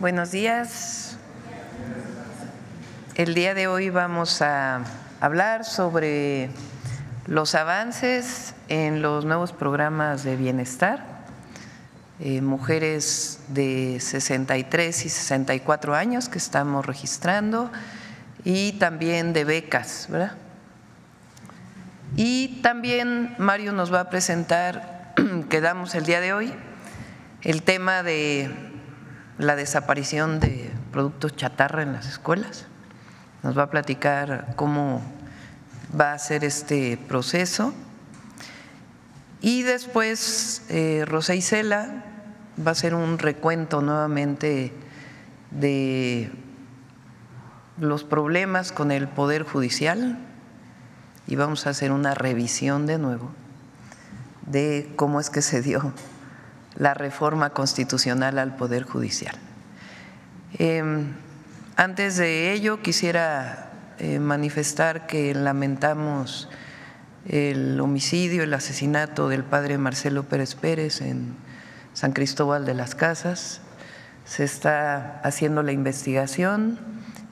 Buenos días. El día de hoy vamos a hablar sobre los avances en los nuevos programas de bienestar, eh, mujeres de 63 y 64 años que estamos registrando y también de becas, ¿verdad? Y también Mario nos va a presentar, quedamos el día de hoy, el tema de la desaparición de productos chatarra en las escuelas. Nos va a platicar cómo va a ser este proceso. Y después eh, Rosa Isela va a hacer un recuento nuevamente de los problemas con el Poder Judicial y vamos a hacer una revisión de nuevo de cómo es que se dio la reforma constitucional al Poder Judicial. Em, antes de ello, quisiera eh, manifestar que lamentamos el homicidio, el asesinato del padre Marcelo Pérez Pérez en San Cristóbal de las Casas. Se está haciendo la investigación.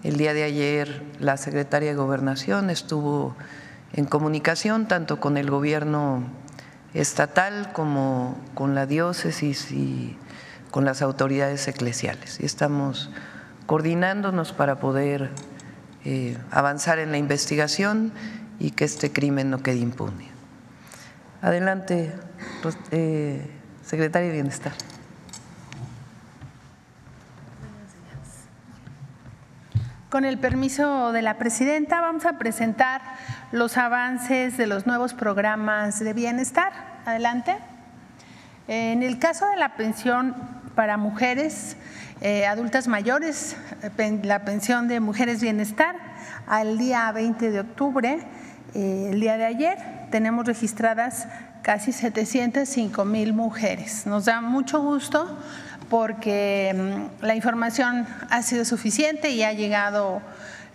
El día de ayer la secretaria de Gobernación estuvo en comunicación tanto con el gobierno estatal como con la diócesis y con las autoridades eclesiales. Y estamos coordinándonos para poder eh, avanzar en la investigación y que este crimen no quede impune. Adelante, eh, secretaria de Bienestar. Con el permiso de la presidenta, vamos a presentar los avances de los nuevos programas de bienestar. Adelante. En el caso de la pensión para mujeres eh, adultas mayores, eh, la pensión de mujeres bienestar, al día 20 de octubre, eh, el día de ayer, tenemos registradas casi 705 mil mujeres. Nos da mucho gusto porque mm, la información ha sido suficiente y ha llegado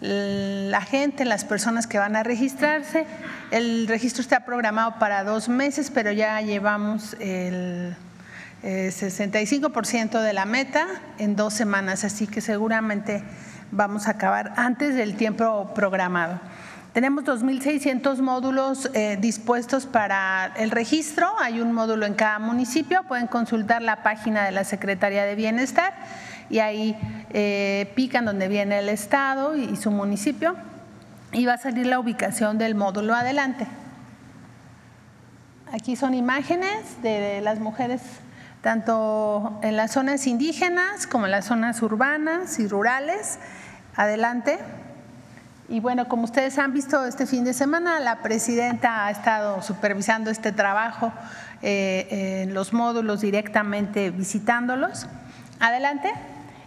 la gente, las personas que van a registrarse. El registro está programado para dos meses, pero ya llevamos el 65% eh, de la meta en dos semanas, así que seguramente vamos a acabar antes del tiempo programado. Tenemos 2.600 módulos eh, dispuestos para el registro, hay un módulo en cada municipio, pueden consultar la página de la Secretaría de Bienestar y ahí eh, pican donde viene el estado y su municipio y va a salir la ubicación del módulo adelante. Aquí son imágenes de las mujeres tanto en las zonas indígenas como en las zonas urbanas y rurales. Adelante. Y bueno, como ustedes han visto este fin de semana, la presidenta ha estado supervisando este trabajo eh, en los módulos directamente visitándolos. Adelante.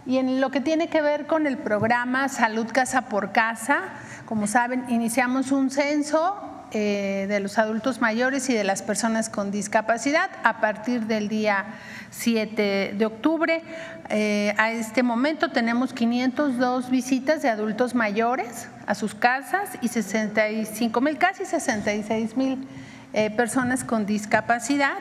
Y en lo que tiene que ver con el programa Salud Casa por Casa, como saben, iniciamos un censo eh, de los adultos mayores y de las personas con discapacidad a partir del día 7 de octubre. Eh, a este momento tenemos 502 visitas de adultos mayores a sus casas y 65 mil, casi 66 mil eh, personas con discapacidad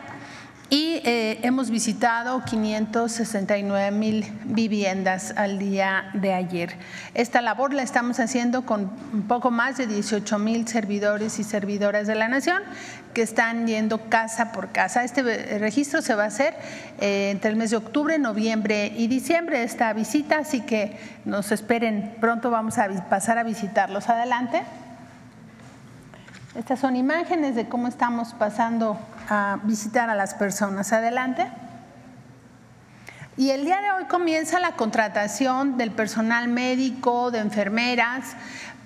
y eh, hemos visitado 569 mil viviendas al día de ayer. Esta labor la estamos haciendo con un poco más de 18 mil servidores y servidoras de la nación que están yendo casa por casa. Este registro se va a hacer eh, entre el mes de octubre, noviembre y diciembre, esta visita, así que nos esperen, pronto vamos a pasar a visitarlos. Adelante. Estas son imágenes de cómo estamos pasando a visitar a las personas. Adelante. Y el día de hoy comienza la contratación del personal médico, de enfermeras,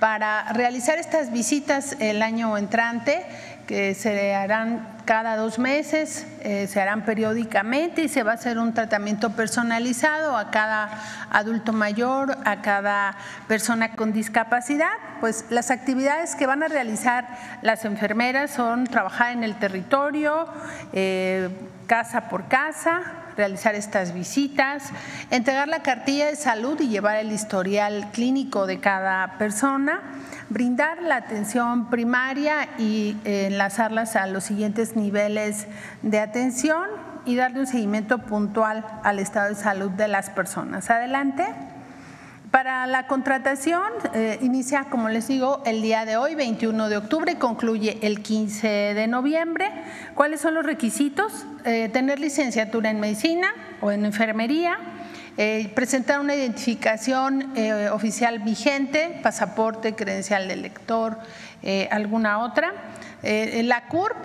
para realizar estas visitas el año entrante, que se harán cada dos meses, eh, se harán periódicamente y se va a hacer un tratamiento personalizado a cada adulto mayor, a cada persona con discapacidad. Pues las actividades que van a realizar las enfermeras son trabajar en el territorio, eh, casa por casa, realizar estas visitas, entregar la cartilla de salud y llevar el historial clínico de cada persona, brindar la atención primaria y enlazarlas a los siguientes niveles de atención y darle un seguimiento puntual al estado de salud de las personas. Adelante. Para la contratación eh, inicia, como les digo, el día de hoy, 21 de octubre, y concluye el 15 de noviembre. ¿Cuáles son los requisitos? Eh, tener licenciatura en medicina o en enfermería, eh, presentar una identificación oficial vigente, pasaporte, credencial de lector, alguna otra. la CURP,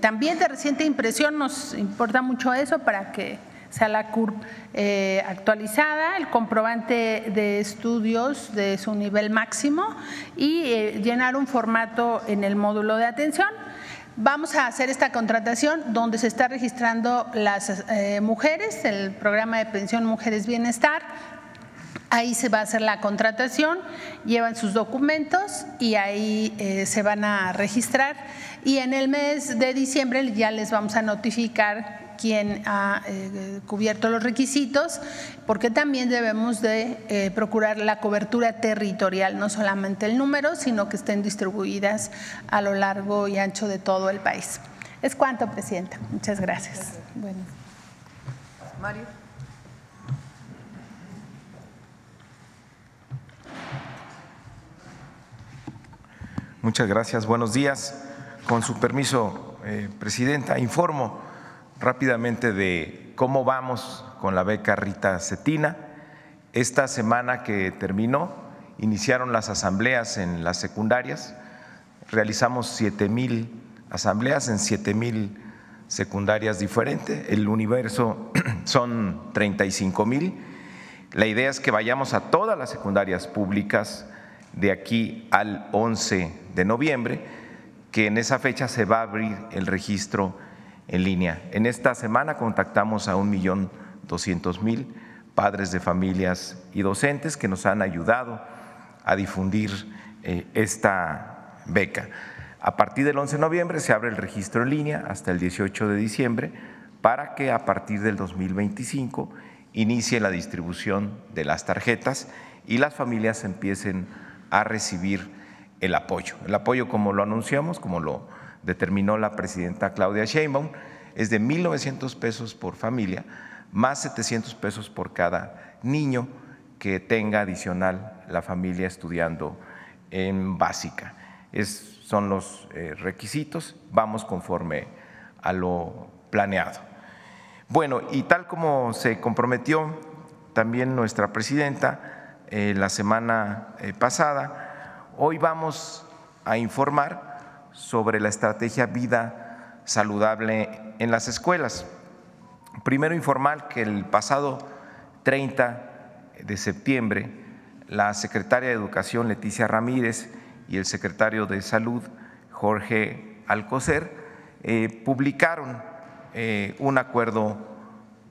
también de reciente impresión, nos importa mucho eso para que sea la CURP eh, actualizada, el comprobante de estudios de su nivel máximo y eh, llenar un formato en el módulo de atención. Vamos a hacer esta contratación donde se está registrando las eh, mujeres, el programa de pensión Mujeres Bienestar. Ahí se va a hacer la contratación, llevan sus documentos y ahí se van a registrar. Y en el mes de diciembre ya les vamos a notificar quien ha eh, cubierto los requisitos, porque también debemos de eh, procurar la cobertura territorial, no solamente el número, sino que estén distribuidas a lo largo y ancho de todo el país. Es cuanto, Presidenta. Muchas gracias. Bueno. Mario. Muchas gracias. Buenos días. Con su permiso, eh, Presidenta, informo rápidamente de cómo vamos con la beca Rita Cetina. Esta semana que terminó, iniciaron las asambleas en las secundarias, realizamos siete mil asambleas en siete mil secundarias diferentes, el universo son 35 mil. La idea es que vayamos a todas las secundarias públicas de aquí al 11 de noviembre, que en esa fecha se va a abrir el registro en línea. En esta semana contactamos a un millón doscientos mil padres de familias y docentes que nos han ayudado a difundir eh, esta beca. A partir del 11 de noviembre se abre el registro en línea hasta el 18 de diciembre para que a partir del 2025 inicie la distribución de las tarjetas y las familias empiecen a recibir el apoyo. El apoyo como lo anunciamos, como lo determinó la presidenta Claudia Sheinbaum, es de 1.900 pesos por familia, más 700 pesos por cada niño que tenga adicional la familia estudiando en básica. Es, son los eh, requisitos, vamos conforme a lo planeado. Bueno, y tal como se comprometió también nuestra presidenta eh, la semana eh, pasada, hoy vamos a informar sobre la estrategia Vida Saludable en las escuelas. Primero informar que el pasado 30 de septiembre la secretaria de Educación Leticia Ramírez y el secretario de Salud Jorge Alcocer eh, publicaron eh, un acuerdo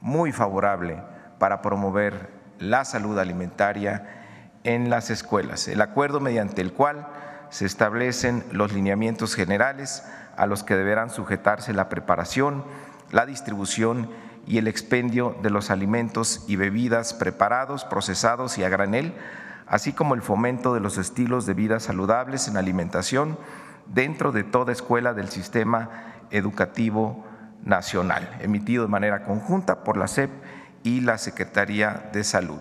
muy favorable para promover la salud alimentaria en las escuelas. El acuerdo mediante el cual se establecen los lineamientos generales a los que deberán sujetarse la preparación, la distribución y el expendio de los alimentos y bebidas preparados, procesados y a granel, así como el fomento de los estilos de vida saludables en alimentación dentro de toda escuela del sistema educativo nacional, emitido de manera conjunta por la SEP y la Secretaría de Salud.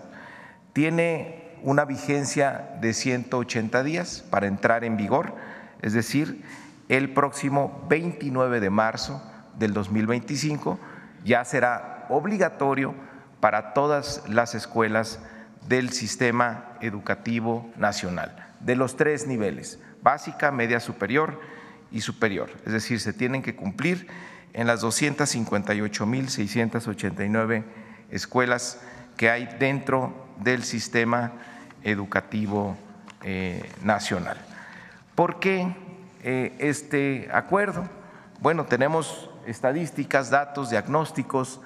Tiene una vigencia de 180 días para entrar en vigor, es decir, el próximo 29 de marzo del 2025 ya será obligatorio para todas las escuelas del sistema educativo nacional, de los tres niveles, básica, media superior y superior. Es decir, se tienen que cumplir en las 258.689 escuelas que hay dentro del sistema educativo eh, nacional. ¿Por qué eh, este acuerdo? Bueno, tenemos estadísticas, datos, diagnósticos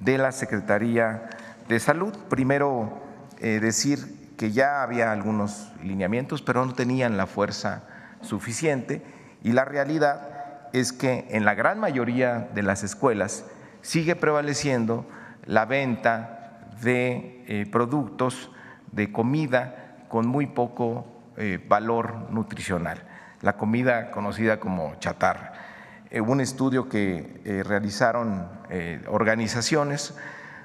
de la Secretaría de Salud. Primero, eh, decir que ya había algunos lineamientos, pero no tenían la fuerza suficiente y la realidad es que en la gran mayoría de las escuelas sigue prevaleciendo la venta de productos de comida con muy poco eh, valor nutricional, la comida conocida como chatarra. eh, un estudio que eh, realizaron organizaciones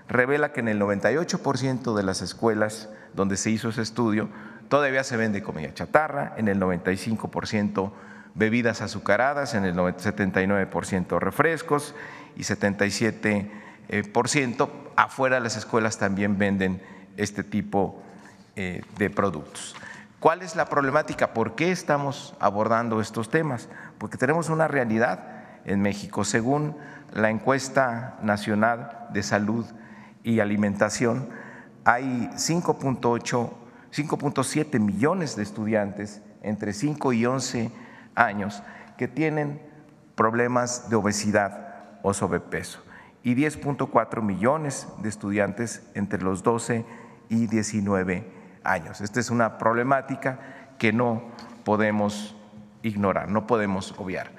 revela que en el 98% de las escuelas donde se hizo ese estudio todavía se vende comida chatarra, en el 95% bebidas azucaradas, en el 79% refrescos y 77% afuera de las escuelas también venden este tipo de productos. ¿Cuál es la problemática? ¿Por qué estamos abordando estos temas? Porque tenemos una realidad en México. Según la encuesta nacional de salud y alimentación, hay 5.8, 5.7 millones de estudiantes entre 5 y 11 años que tienen problemas de obesidad o sobrepeso y 10.4 millones de estudiantes entre los 12 y 19 años. Esta es una problemática que no podemos ignorar, no podemos obviar.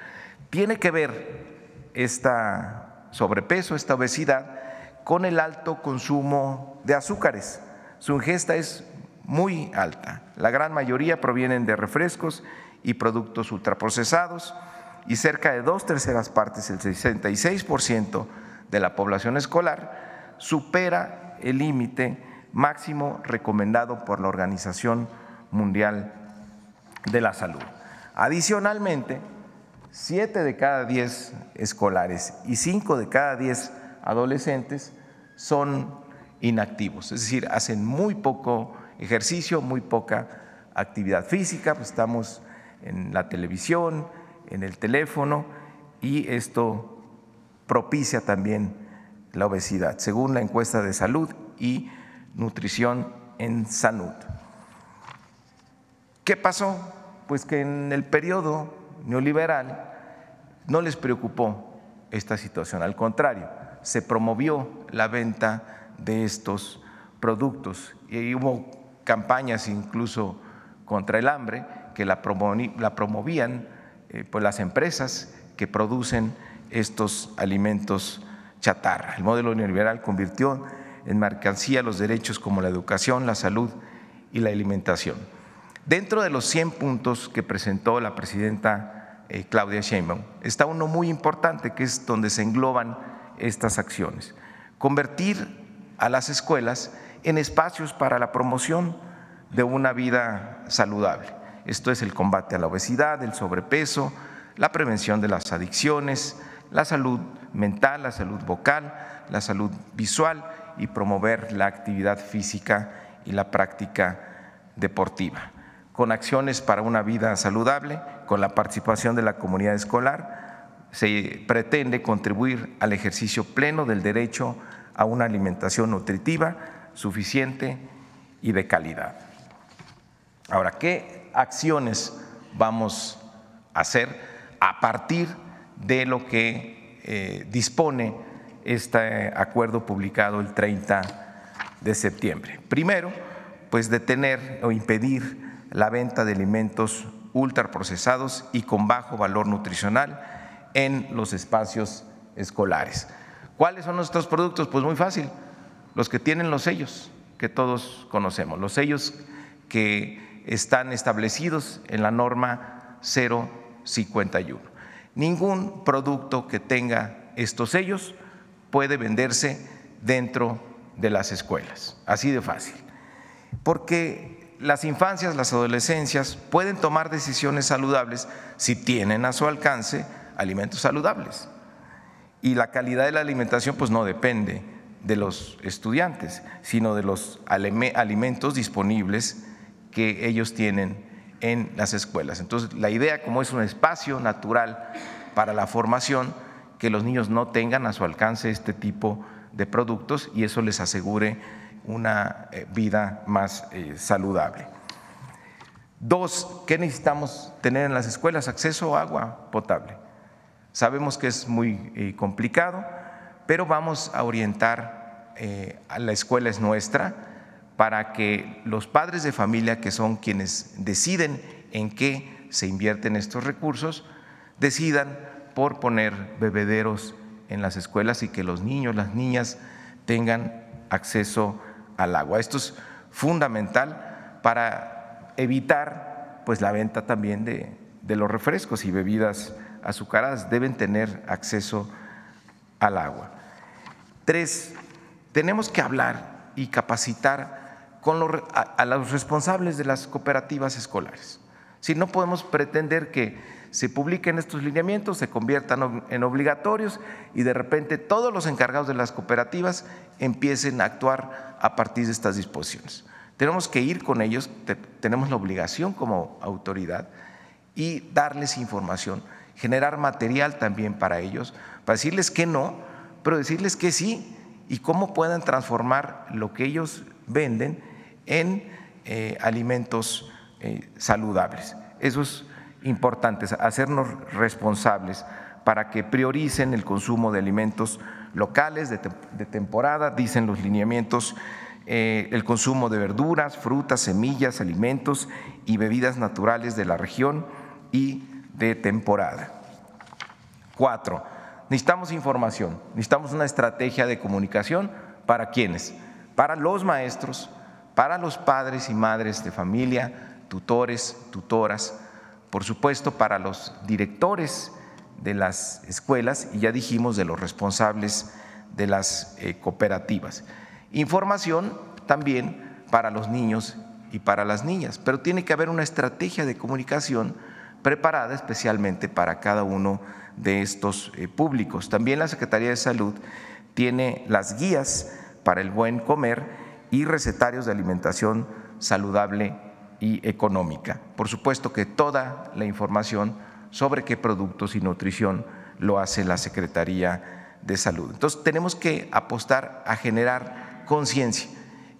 Tiene que ver esta sobrepeso, esta obesidad, con el alto consumo de azúcares. Su ingesta es muy alta. La gran mayoría provienen de refrescos y productos ultraprocesados y cerca de dos terceras partes, el 66% de la población escolar, supera el límite máximo recomendado por la Organización Mundial de la Salud. Adicionalmente, siete de cada diez escolares y cinco de cada diez adolescentes son inactivos, es decir, hacen muy poco ejercicio, muy poca actividad física, pues estamos en la televisión, en el teléfono y esto propicia también la obesidad, según la encuesta de salud y nutrición en salud. ¿Qué pasó? Pues que en el periodo neoliberal no les preocupó esta situación, al contrario, se promovió la venta de estos productos y hubo campañas incluso contra el hambre que la, promovían eh, pues las empresas que producen estos alimentos chatarra. El modelo neoliberal convirtió en mercancía los derechos como la educación, la salud y la alimentación. Dentro de los 100 puntos que presentó la presidenta eh, Claudia Sheinbaum está uno muy importante que es donde se engloban estas acciones. Convertir a las escuelas en espacios para la promoción de una vida saludable. Esto es el combate a la obesidad, el sobrepeso, la prevención de las adicciones, la salud mental, la salud vocal, la salud visual y promover la actividad física y la práctica deportiva. Con acciones para una vida saludable, con la participación de la comunidad escolar, se pretende contribuir al ejercicio pleno del derecho a una alimentación nutritiva, suficiente y de calidad. Ahora, ¿qué acciones vamos a hacer a partir de lo que eh, dispone este acuerdo publicado el 30 de septiembre. Primero, pues detener o impedir la venta de alimentos ultraprocesados y con bajo valor nutricional en los espacios escolares. ¿Cuáles son nuestros productos? Pues muy fácil, los que tienen los sellos que todos conocemos, los sellos que están establecidos en la norma 051. Ningún producto que tenga estos sellos puede venderse dentro de las escuelas, así de fácil. Porque las infancias, las adolescencias pueden tomar decisiones saludables si tienen a su alcance alimentos saludables. Y la calidad de la alimentación pues no depende de los estudiantes, sino de los alimentos disponibles que ellos tienen en las escuelas. Entonces, la idea, como es un espacio natural para la formación, que los niños no tengan a su alcance este tipo de productos y eso les asegure una eh, vida más eh, saludable. Dos, ¿qué necesitamos tener en las escuelas? Acceso a agua potable. Sabemos que es muy eh, complicado, pero vamos a orientar a la escuela es nuestra para que los padres de familia, que son quienes deciden en qué se invierten estos recursos, decidan por poner bebederos en las escuelas y que los niños, las niñas tengan acceso al agua. Esto es fundamental para evitar pues la venta también de, los refrescos y bebidas azucaradas deben tener acceso al agua. Tres, tenemos que hablar y capacitar con a, los responsables de las cooperativas escolares. Si no podemos pretender que se publiquen estos lineamientos, se conviertan en obligatorios y de repente todos los encargados de las cooperativas empiecen a actuar a partir de estas disposiciones. Tenemos que ir con ellos, tenemos la obligación como autoridad y darles información, generar material también para ellos, para decirles que no, pero decirles que sí y cómo puedan transformar lo que ellos venden en eh, alimentos eh, saludables. Eso es importante, hacernos responsables para que prioricen el consumo de alimentos locales de, temporada, dicen los lineamientos, eh, el consumo de verduras, frutas, semillas, alimentos y bebidas naturales de la región y de temporada. Cuatro, necesitamos información, necesitamos una estrategia de comunicación para quienes, para los maestros, para los padres y madres de familia, tutores, tutoras, por supuesto para los directores de las escuelas y ya dijimos de los responsables de las eh, cooperativas. Información también para los niños y para las niñas, pero tiene que haber una estrategia de comunicación preparada especialmente para cada uno de estos eh, públicos. También la Secretaría de Salud tiene las guías para el buen comer y recetarios de alimentación saludable y económica. Por supuesto que toda la información sobre qué productos y nutrición lo hace la Secretaría de Salud. Entonces tenemos que apostar a generar conciencia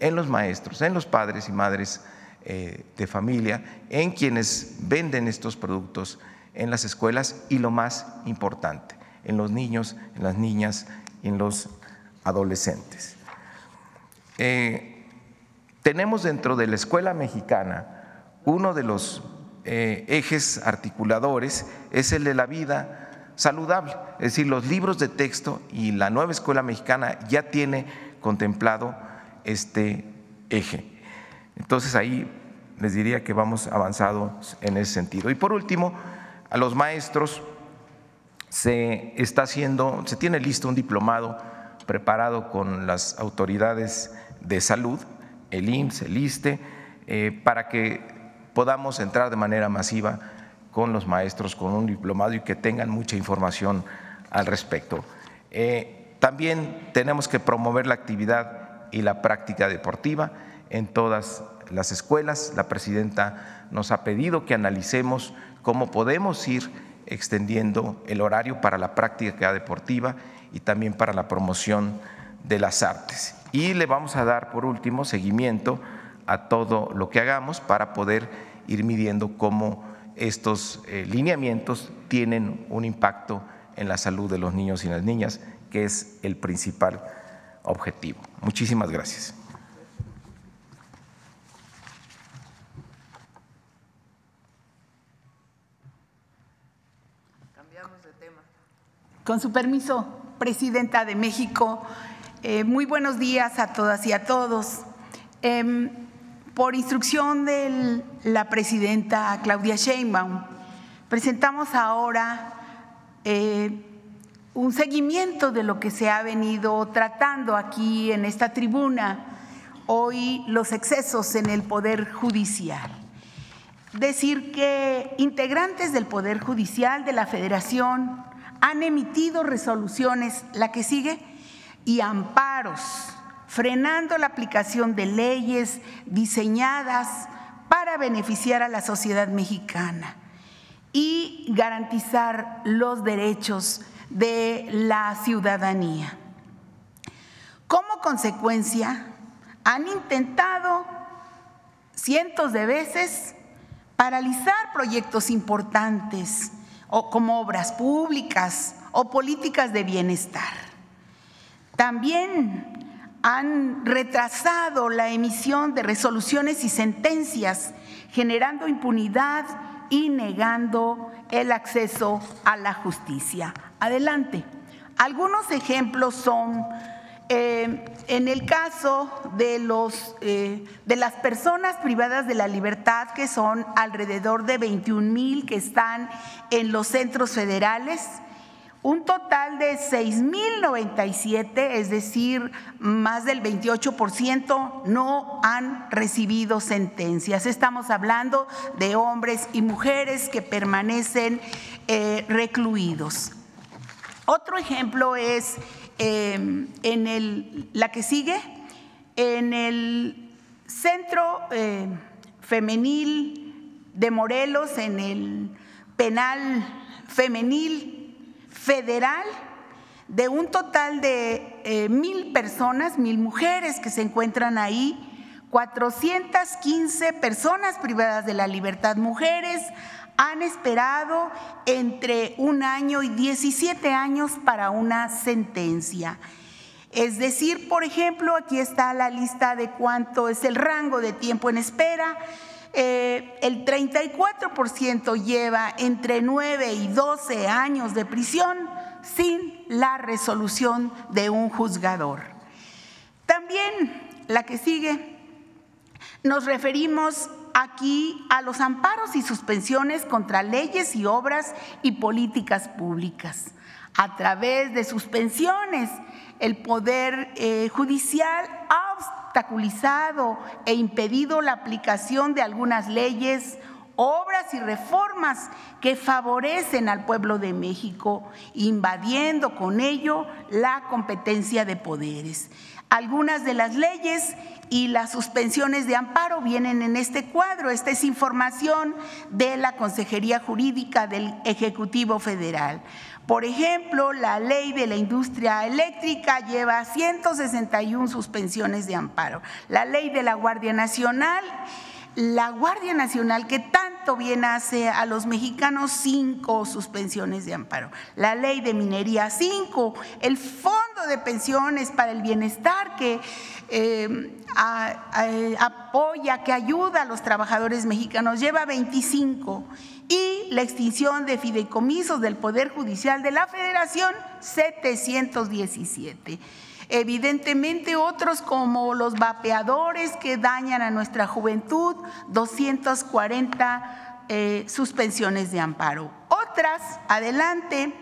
en los maestros, en los padres y madres eh, de familia, en quienes venden estos productos en las escuelas y lo más importante, en los niños, en las niñas y en los adolescentes. Eh, tenemos dentro de la escuela mexicana uno de los eh, ejes articuladores, es el de la vida saludable. Es decir, los libros de texto y la nueva escuela mexicana ya tiene contemplado este eje. Entonces ahí les diría que vamos avanzados en ese sentido. Y por último, a los maestros se está haciendo, se tiene listo un diplomado preparado con las autoridades de salud, el IMSS, el ISTE, eh, para que podamos entrar de manera masiva con los maestros con un diplomado y que tengan mucha información al respecto. Eh, también tenemos que promover la actividad y la práctica deportiva en todas las escuelas. La presidenta nos ha pedido que analicemos cómo podemos ir extendiendo el horario para la práctica deportiva y también para la promoción de las artes. Y le vamos a dar, por último, seguimiento a todo lo que hagamos para poder ir midiendo cómo estos eh, lineamientos tienen un impacto en la salud de los niños y las niñas, que es el principal objetivo. Muchísimas gracias. Con su permiso, Presidenta de México, eh, muy buenos días a todas y a todos. Em, por instrucción de la presidenta Claudia Sheinbaum, presentamos ahora eh, un seguimiento de lo que se ha venido tratando aquí en esta tribuna, hoy los excesos en el Poder Judicial. Decir que integrantes del Poder Judicial de la Federación han emitido resoluciones, la que sigue, y amparos, frenando la aplicación de leyes diseñadas para beneficiar a la sociedad mexicana y garantizar los derechos de la ciudadanía. Como consecuencia, han intentado cientos de veces paralizar proyectos importantes o como obras públicas o políticas de bienestar. También han retrasado la emisión de resoluciones y sentencias, generando impunidad y negando el acceso a la justicia. Adelante. Algunos ejemplos son Eh, en el caso de, los, eh, de las personas privadas de la libertad, que son alrededor de 21 mil que están en los centros federales, un total de 6.097, es decir, más del 28%, no han recibido sentencias. Estamos hablando de hombres y mujeres que permanecen eh, recluidos. Otro ejemplo es em, en el, la que sigue, en el Centro eh, Femenil de Morelos, en el penal femenil federal de un total de eh, mil personas, mil mujeres que se encuentran ahí, 415 personas privadas de la libertad, mujeres, han esperado entre un año y 17 años para una sentencia. Es decir, por ejemplo, aquí está la lista de cuánto es el rango de tiempo en espera. Eh, el 34% lleva entre 9 y 12 años de prisión sin la resolución de un juzgador. También la que sigue, nos referimos aquí a los amparos y suspensiones contra leyes y obras y políticas públicas. A través de suspensiones, el Poder eh, Judicial ha obstaculizado e impedido la aplicación de algunas leyes, obras y reformas que favorecen al pueblo de México, invadiendo con ello la competencia de poderes. Algunas de las leyes y las suspensiones de amparo vienen en este cuadro. Esta es información de la Consejería Jurídica del Ejecutivo Federal. Por ejemplo, la ley de la industria eléctrica lleva 161 suspensiones de amparo. La ley de la Guardia Nacional, la Guardia Nacional que tanto bien hace a los mexicanos, cinco suspensiones de amparo. La ley de minería, cinco. El Fondo de Pensiones para el Bienestar que eh, apoya, que ayuda a los trabajadores mexicanos, lleva 25 y la extinción de fideicomisos del Poder Judicial de la Federación, 717. Evidentemente otros como los vapeadores que dañan a nuestra juventud, 240 eh, suspensiones de amparo. Otras, adelante,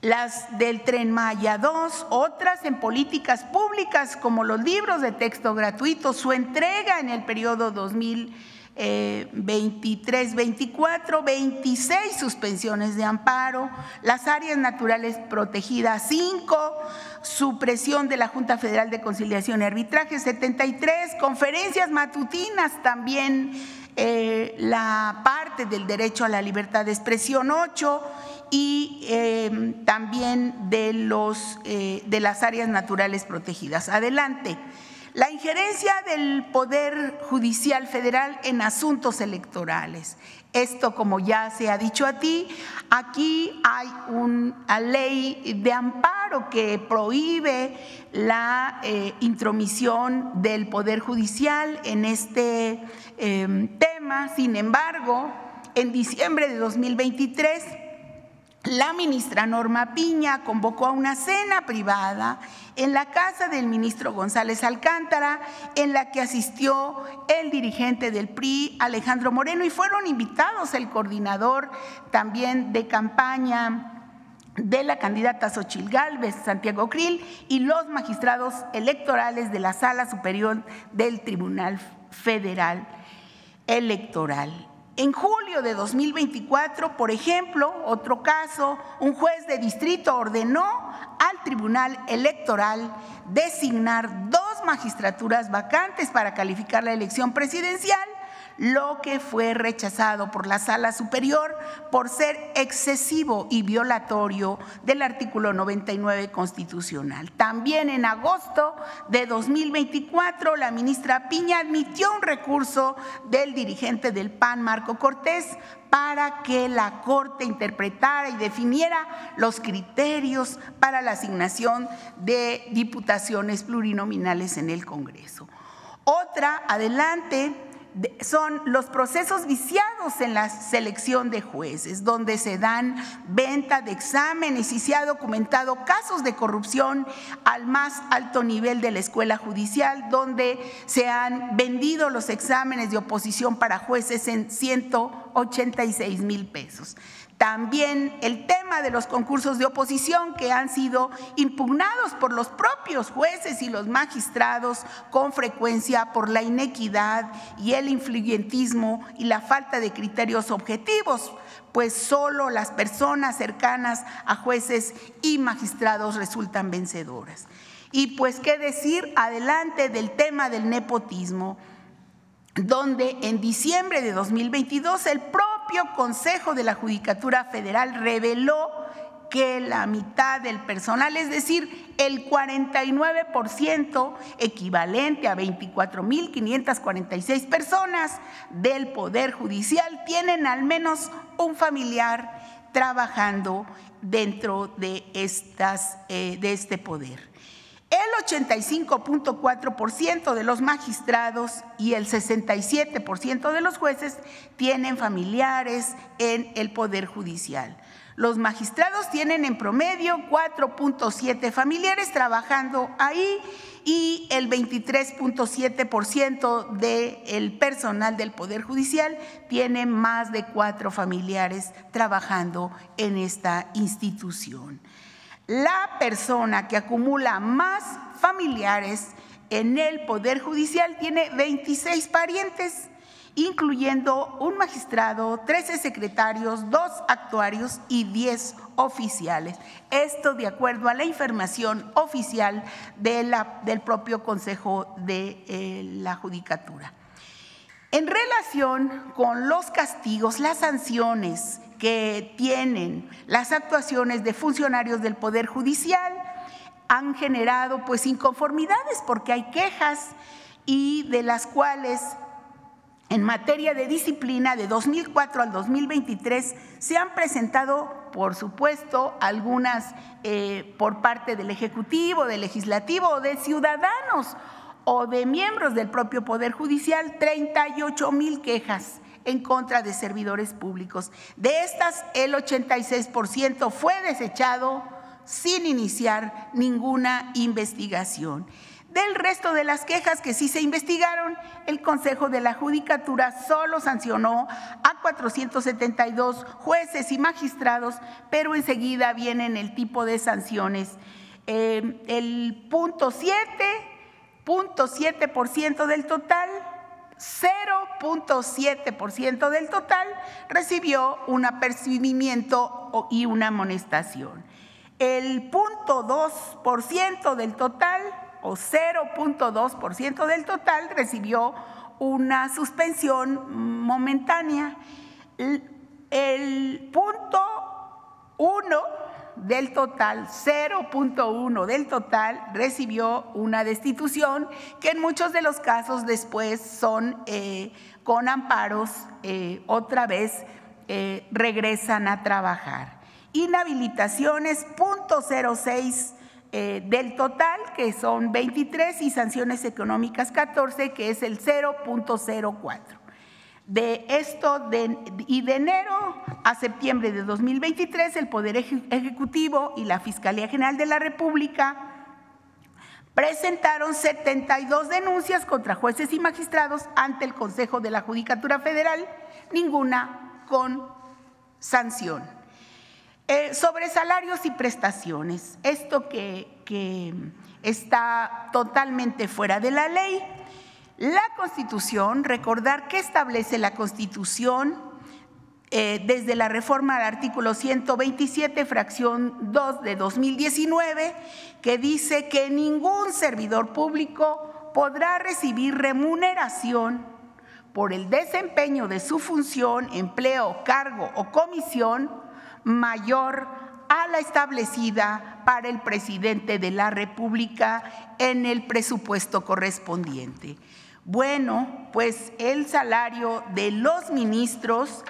las del tren Maya 2, otras en políticas públicas como los libros de texto gratuitos, su entrega en el periodo 2000 23, 24, 26 suspensiones de amparo, las áreas naturales protegidas 5, supresión de la Junta Federal de Conciliación y Arbitraje 73, conferencias matutinas también. Eh, la parte del derecho a la libertad de expresión 8 y eh, también de, los, eh, de las áreas naturales protegidas. Adelante. La injerencia del Poder Judicial Federal en asuntos electorales. Esto, como ya se ha dicho a ti, aquí hay una ley de amparo que prohíbe la eh, intromisión del Poder Judicial en este em, tema. Sin embargo, en diciembre de 2023, la ministra Norma Piña convocó a una cena privada en la casa del ministro González Alcántara, en la que asistió el dirigente del PRI, Alejandro Moreno, y fueron invitados el coordinador también de campaña de la candidata Xochil Gálvez, Santiago Krill, y los magistrados electorales de la Sala Superior del Tribunal Federal Electoral. En julio de 2024, por ejemplo, otro caso, un juez de distrito ordenó al Tribunal Electoral designar dos magistraturas vacantes para calificar la elección presidencial lo que fue rechazado por la Sala Superior por ser excesivo y violatorio del artículo 99 constitucional. También en agosto de 2024, la ministra Piña admitió un recurso del dirigente del PAN, Marco Cortés, para que la Corte interpretara y definiera los criterios para la asignación de diputaciones plurinominales en el Congreso. Otra, adelante, son los procesos viciados en la selección de jueces, donde se dan venta de exámenes y se ha documentado casos de corrupción al más alto nivel de la escuela judicial, donde se han vendido los exámenes de oposición para jueces en 186 mil pesos. También el tema de los concursos de oposición que han sido impugnados por los propios jueces y los magistrados con frecuencia por la inequidad y el influyentismo y la falta de criterios objetivos, pues solo las personas cercanas a jueces y magistrados resultan vencedoras. Y pues qué decir adelante del tema del nepotismo, donde en diciembre de 2022 el propio Consejo de la Judicatura Federal reveló que la mitad del personal, es decir, el 49% equivalente a 24.546 personas del Poder Judicial, tienen al menos un familiar trabajando dentro de, eh, de este poder. El 85.4% de los magistrados y el 67% de los jueces tienen familiares en el Poder Judicial. Los magistrados tienen en promedio 4.7 familiares trabajando ahí y el 23.7% del personal del Poder Judicial tiene más de cuatro familiares trabajando en esta institución. La persona que acumula más familiares en el Poder Judicial tiene 26 parientes, incluyendo un magistrado, 13 secretarios, dos actuarios y 10 oficiales. Esto de acuerdo a la información oficial del propio Consejo de eh, la Judicatura. En relación con los castigos, las sanciones que tienen. Las actuaciones de funcionarios del Poder Judicial han generado pues inconformidades porque hay quejas y de las cuales en materia de disciplina de 2004 al 2023 se han presentado, por supuesto, algunas eh, por parte del Ejecutivo, del Legislativo o de ciudadanos o de miembros del propio Poder Judicial, 38 mil quejas en contra de servidores públicos. De estas, el 86% fue desechado sin iniciar ninguna investigación. Del resto de las quejas que sí se investigaron, el Consejo de la Judicatura solo sancionó a 472 jueces y magistrados, pero enseguida vienen el tipo de sanciones. Eh, el punto 7.7% del total 0.7% del total recibió un apercibimiento y una amonestación. El 0.2% del total o 0.2% del total recibió una suspensión momentánea. El punto 1 del total, 0.1 del total, recibió una destitución que en muchos de los casos después son eh, con amparos, eh, otra vez eh, regresan a trabajar. Inhabilitaciones, 0.06 del total, que son 23, y sanciones económicas 14, que es el 0.04 de esto y de enero a septiembre de 2023 el Poder Ejecutivo y la Fiscalía General de la República presentaron 72 denuncias contra jueces y magistrados ante el Consejo de la Judicatura Federal, ninguna con sanción. Eh, sobre salarios y prestaciones, esto que está totalmente fuera de la ley, la Constitución, recordar que establece la Constitución eh, desde la reforma al artículo 127, fracción 2 de 2019, que dice que ningún servidor público podrá recibir remuneración por el desempeño de su función, empleo, cargo o comisión mayor a la establecida para el presidente de la República en el presupuesto correspondiente. Bueno, pues el salario de los ministros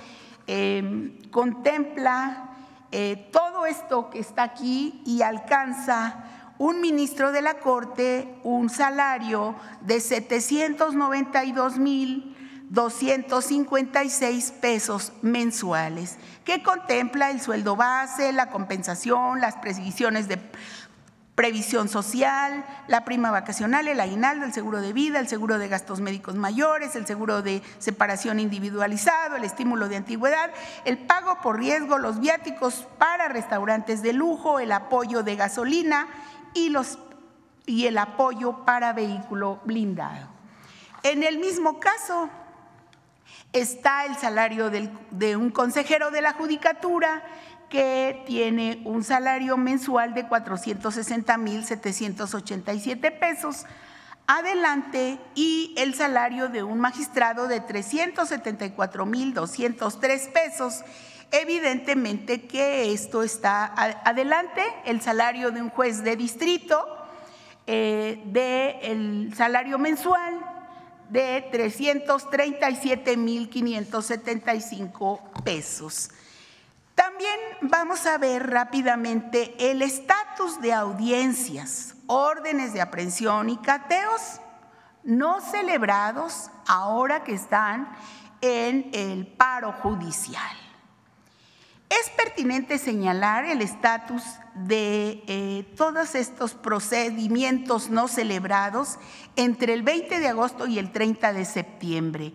em, contempla eh, todo esto que está aquí y alcanza un ministro de la Corte un salario de 792 mil 256 pesos mensuales, que contempla el sueldo base, la compensación, las previsiones de previsión social, la prima vacacional, el aguinaldo, el seguro de vida, el seguro de gastos médicos mayores, el seguro de separación individualizado, el estímulo de antigüedad, el pago por riesgo, los viáticos para restaurantes de lujo, el apoyo de gasolina y, el apoyo para vehículo blindado. En el mismo caso está el salario de un consejero de la judicatura, que tiene un salario mensual de 460.787 pesos adelante y el salario de un magistrado de 374.203 pesos. Evidentemente que esto está adelante, el salario de un juez de distrito, eh, del salario mensual de 337.575 pesos. También vamos a ver rápidamente el estatus de audiencias, órdenes de aprehensión y cateos no celebrados ahora que están en el paro judicial. Es pertinente señalar el estatus de eh, todos estos procedimientos no celebrados entre el 20 de agosto y el 30 de septiembre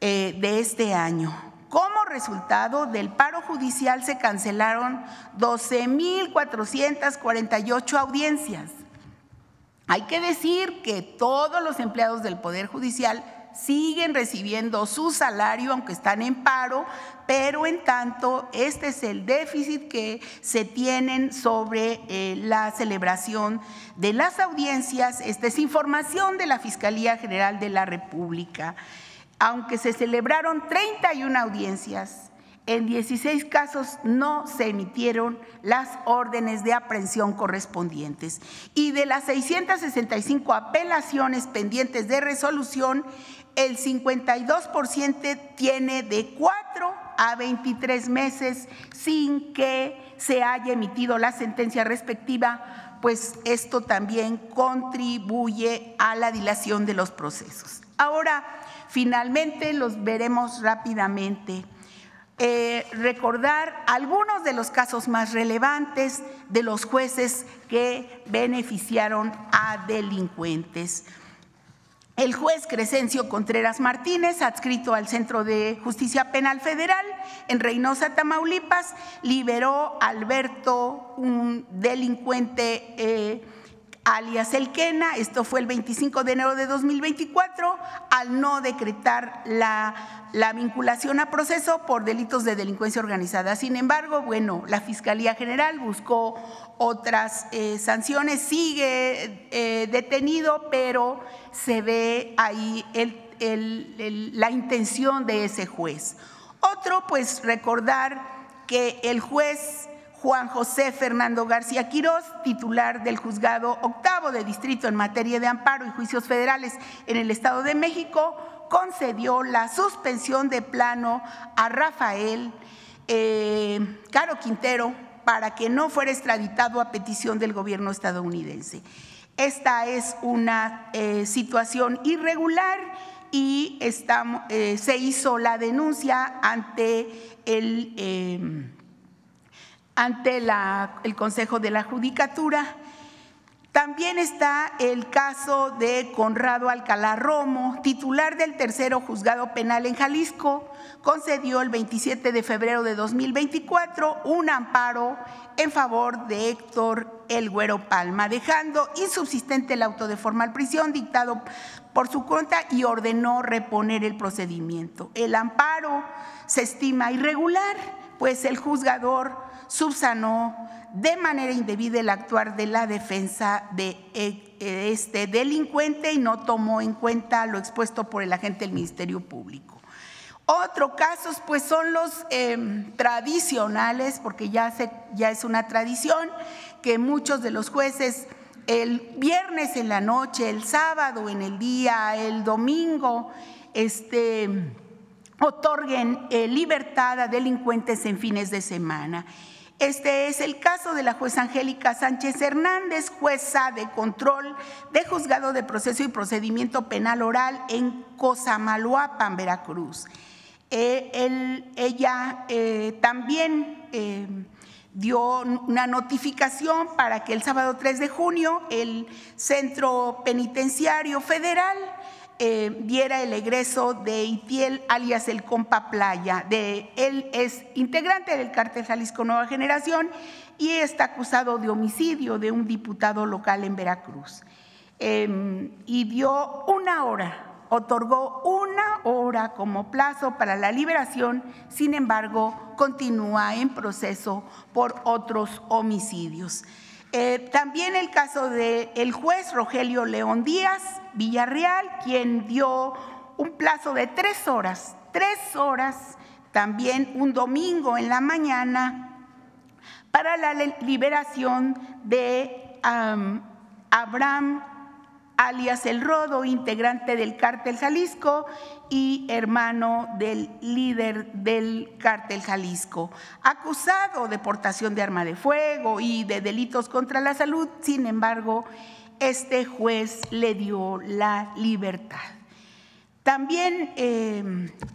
eh, de este año. Como resultado del paro judicial se cancelaron 12.448 audiencias. Hay que decir que todos los empleados del Poder Judicial siguen recibiendo su salario aunque están en paro, pero en tanto este es el déficit que se tienen sobre eh, la celebración de las audiencias. Esta es información de la Fiscalía General de la República aunque se celebraron 31 audiencias, en 16 casos no se emitieron las órdenes de aprehensión correspondientes. Y de las 665 apelaciones pendientes de resolución, el 52% tiene de 4 a 23 meses sin que se haya emitido la sentencia respectiva, pues esto también contribuye a la dilación de los procesos. Ahora, Finalmente los veremos rápidamente. Eh, recordar algunos de los casos más relevantes de los jueces que beneficiaron a delincuentes. El juez Crescencio Contreras Martínez, adscrito al Centro de Justicia Penal Federal en Reynosa, Tamaulipas, liberó a Alberto, un delincuente eh, alias El Quena, esto fue el 25 de enero de 2024, al no decretar la, vinculación a proceso por delitos de delincuencia organizada. Sin embargo, bueno, la Fiscalía General buscó otras eh, sanciones, sigue eh, detenido, pero se ve ahí la intención de ese juez. Otro, pues recordar que el juez Juan José Fernando García Quirós, titular del juzgado octavo de distrito en materia de amparo y juicios federales en el Estado de México, concedió la suspensión de plano a Rafael eh, Caro Quintero para que no fuera extraditado a petición del gobierno estadounidense. Esta es una eh, situación irregular y eh, se hizo la denuncia ante el ante el Consejo de la Judicatura. También está el caso de Conrado Alcalá Romo, titular del tercero juzgado penal en Jalisco, concedió el 27 de febrero de 2024 un amparo en favor de Héctor El Güero Palma, dejando insubsistente el auto de formal prisión dictado por su cuenta y ordenó reponer el procedimiento. El amparo se estima irregular, pues el juzgador subsanó de manera indebida el actuar de la defensa de eh, este delincuente y no tomó en cuenta lo expuesto por el agente del Ministerio Público. Otros casos, pues son los em, tradicionales, porque ya, ya es una tradición que muchos de los jueces el viernes en la noche, el sábado en el día, el domingo, este, otorguen eh, libertad a delincuentes en fines de semana. Este es el caso de la jueza Angélica Sánchez Hernández, jueza de control de juzgado de proceso y procedimiento penal oral en Cosamaloapan, Veracruz. Eh, ella eh, también eh, dio una notificación para que el sábado 3 de junio el Centro Penitenciario Federal diera el egreso de Itiel, alias el Compa Playa. De, él es integrante del cártel Jalisco Nueva Generación y está acusado de homicidio de un diputado local en Veracruz. Em, y dio una hora otorgó una hora como plazo para la liberación, sin embargo, continúa en proceso por otros homicidios. Eh, también el caso del juez Rogelio León Díaz Villarreal, quien dio un plazo de tres horas, tres horas, también un domingo en la mañana, para la liberación de Abraham alias El Rodo, integrante del cártel Jalisco y hermano del líder del cártel Jalisco, acusado de portación de arma de fuego y de delitos contra la salud. Sin embargo, este juez le dio la libertad. También eh,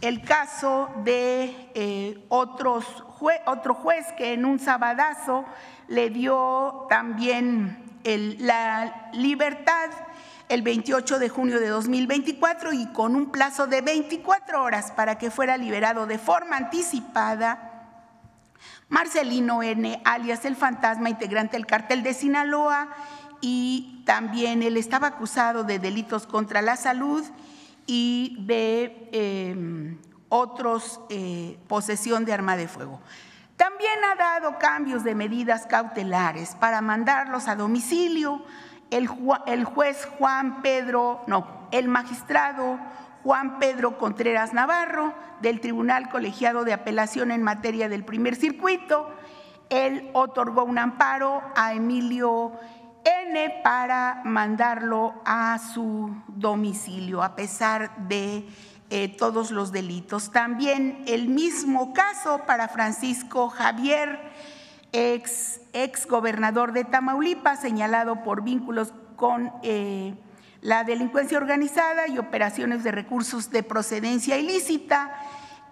el caso de eh, otros otro juez que en un sabadazo le dio también la libertad el 28 de junio de 2024 y con un plazo de 24 horas para que fuera liberado de forma anticipada Marcelino N., alias el fantasma, integrante del cartel de Sinaloa, y también él estaba acusado de delitos contra la salud y de em, otros eh, posesión de arma de fuego. También ha dado cambios de medidas cautelares para mandarlos a domicilio, el, juez Juan Pedro, no, el magistrado Juan Pedro Contreras Navarro del Tribunal Colegiado de Apelación en materia del primer circuito. Él otorgó un amparo a Emilio N para mandarlo a su domicilio, a pesar de eh, todos los delitos. También el mismo caso para Francisco Javier ex, ex gobernador de Tamaulipas, señalado por vínculos con eh, la delincuencia organizada y operaciones de recursos de procedencia ilícita.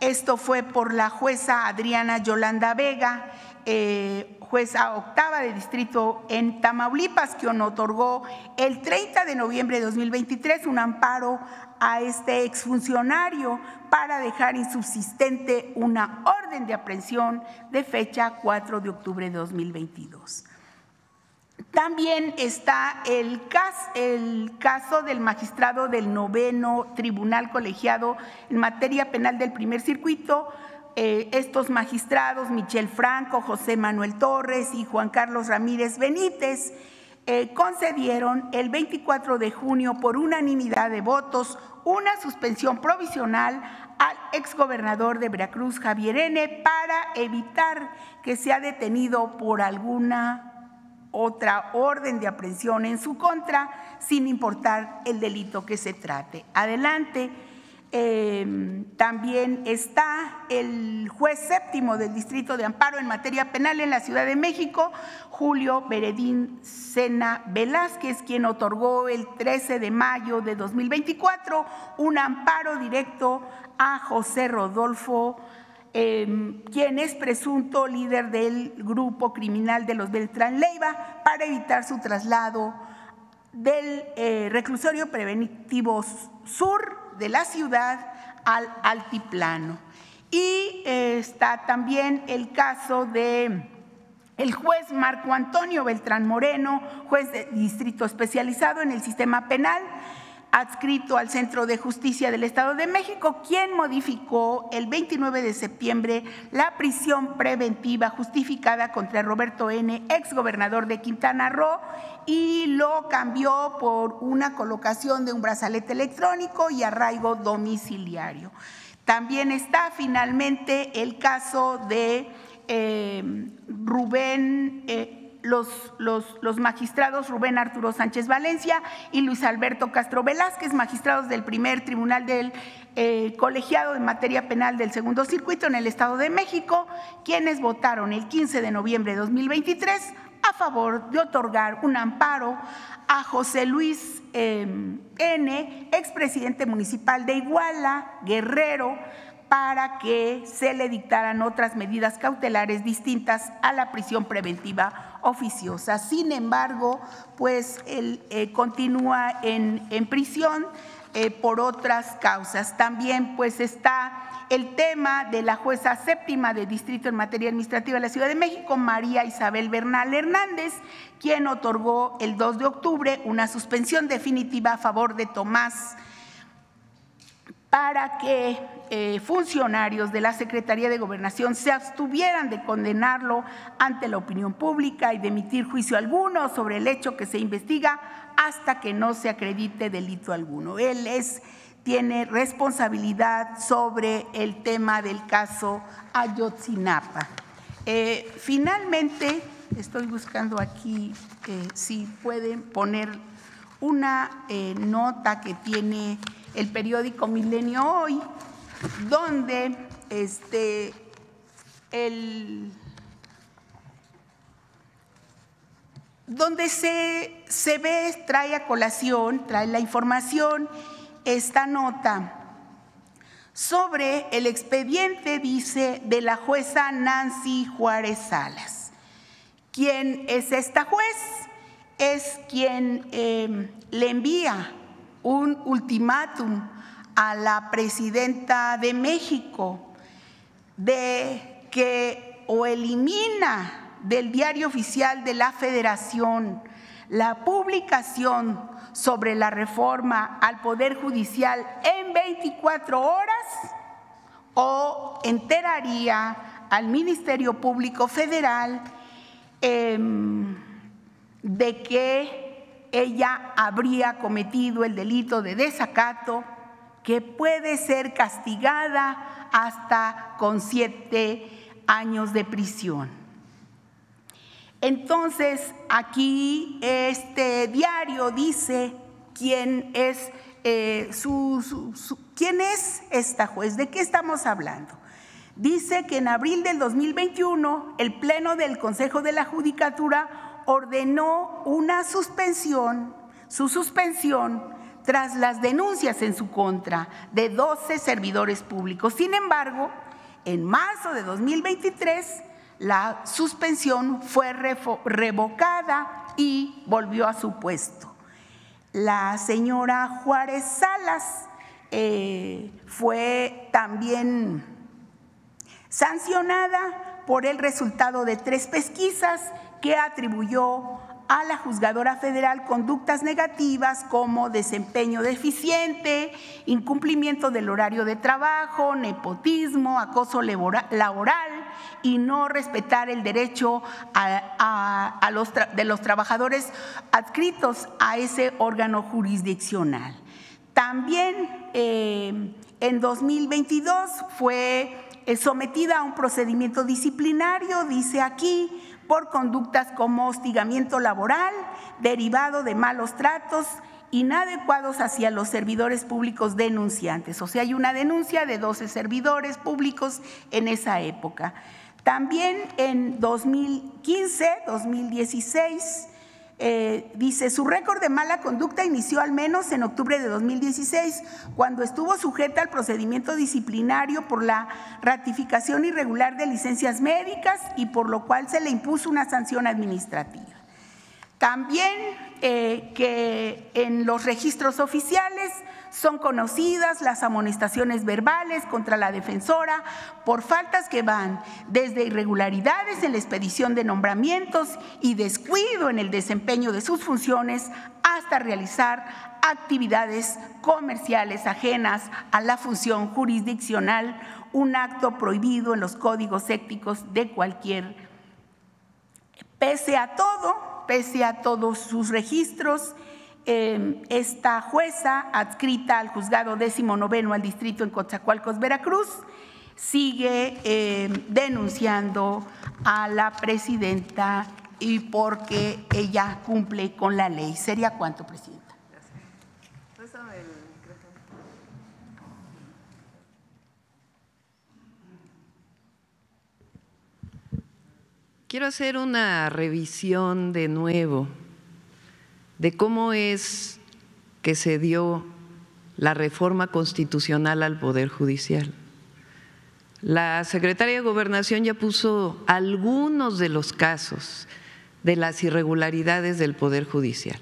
Esto fue por la jueza Adriana Yolanda Vega, eh, jueza octava de distrito en Tamaulipas, quien otorgó el 30 de noviembre de 2023 un amparo a este exfuncionario para dejar insubsistente una orden de aprehensión de fecha 4 de octubre de 2022. También está el caso, el caso, del magistrado del noveno tribunal colegiado en materia penal del primer circuito. Eh, estos magistrados, Michel Franco, José Manuel Torres y Juan Carlos Ramírez Benítez, eh, concedieron el 24 de junio por unanimidad de votos una suspensión provisional al exgobernador de Veracruz, Javier N., para evitar que sea detenido por alguna otra orden de aprehensión en su contra, sin importar el delito que se trate. Adelante. Em, también está el juez séptimo del Distrito de Amparo en materia penal en la Ciudad de México, Julio Beredín Sena Velázquez, quien otorgó el 13 de mayo de 2024 un amparo directo a José Rodolfo, em, quien es presunto líder del grupo criminal de los Beltrán Leiva, para evitar su traslado del eh, reclusorio preventivo sur de la ciudad al altiplano. Y está también el caso de el juez Marco Antonio Beltrán Moreno, juez de distrito especializado en el sistema penal, adscrito al Centro de Justicia del Estado de México, quien modificó el 29 de septiembre la prisión preventiva justificada contra Roberto N., ex gobernador de Quintana Roo, y lo cambió por una colocación de un brazalete electrónico y arraigo domiciliario. También está finalmente el caso de eh, Rubén. Eh, los, los, magistrados Rubén Arturo Sánchez Valencia y Luis Alberto Castro Velázquez, magistrados del primer tribunal del eh, colegiado en materia penal del segundo circuito en el Estado de México, quienes votaron el 15 de noviembre de 2023 a favor de otorgar un amparo a José Luis em, N., expresidente municipal de Iguala, Guerrero, para que se le dictaran otras medidas cautelares distintas a la prisión preventiva oficiosa. Sin embargo, pues él eh, continúa en, prisión eh, por otras causas. También pues está el tema de la jueza séptima de distrito en materia administrativa de la Ciudad de México, María Isabel Bernal Hernández, quien otorgó el 2 de octubre una suspensión definitiva a favor de Tomás para que eh, funcionarios de la Secretaría de Gobernación se abstuvieran de condenarlo ante la opinión pública y de emitir juicio alguno sobre el hecho que se investiga hasta que no se acredite delito alguno. Él es, tiene responsabilidad sobre el tema del caso Ayotzinapa. Eh, finalmente, estoy buscando aquí eh, si pueden poner una nota que tiene el periódico Milenio Hoy, donde este, el, donde se, se ve, trae a colación, trae la información, esta nota sobre el expediente, dice, de la jueza Nancy Juárez Salas. ¿Quién es esta juez? Es quien eh, le envía un ultimátum a la presidenta de México de que o elimina del diario oficial de la federación la publicación sobre la reforma al Poder Judicial en 24 horas o enteraría al Ministerio Público Federal em, de que ella habría cometido el delito de desacato que puede ser castigada hasta con siete años de prisión. Entonces, aquí este diario dice quién es, eh, quién es esta juez, de qué estamos hablando. Dice que en abril del 2021 el Pleno del Consejo de la Judicatura ordenó una suspensión, su suspensión tras las denuncias en su contra de 12 servidores públicos. Sin embargo, en marzo de 2023, la suspensión fue revocada y volvió a su puesto. La señora Juárez Salas eh, fue también sancionada por el resultado de tres pesquisas que atribuyó a la juzgadora federal conductas negativas como desempeño deficiente, incumplimiento del horario de trabajo, nepotismo, acoso laboral y no respetar el derecho a, los de los trabajadores adscritos a ese órgano jurisdiccional. También eh, en 2022 fue sometida a un procedimiento disciplinario, dice aquí, por conductas como hostigamiento laboral derivado de malos tratos inadecuados hacia los servidores públicos denunciantes. O sea, hay una denuncia de 12 servidores públicos en esa época. También en 2015, 2016, eh, dice, su récord de mala conducta inició al menos en octubre de 2016, cuando estuvo sujeta al procedimiento disciplinario por la ratificación irregular de licencias médicas y por lo cual se le impuso una sanción administrativa. También eh, que en los registros oficiales son conocidas las amonestaciones verbales contra la defensora por faltas que van desde irregularidades en la expedición de nombramientos y descuido en el desempeño de sus funciones hasta realizar actividades comerciales ajenas a la función jurisdiccional, un acto prohibido en los códigos éticos de cualquier. Pese a todo, pese a todos sus registros, Em, esta jueza adscrita al juzgado décimo noveno al distrito en Coatzacoalcos, Veracruz, sigue em, denunciando a la presidenta y porque ella cumple con la ley. ¿Sería cuánto, Presidenta? Quiero hacer una revisión de nuevo de cómo es que se dio la reforma constitucional al Poder Judicial. La secretaria de Gobernación ya puso algunos de los casos de las irregularidades del Poder Judicial.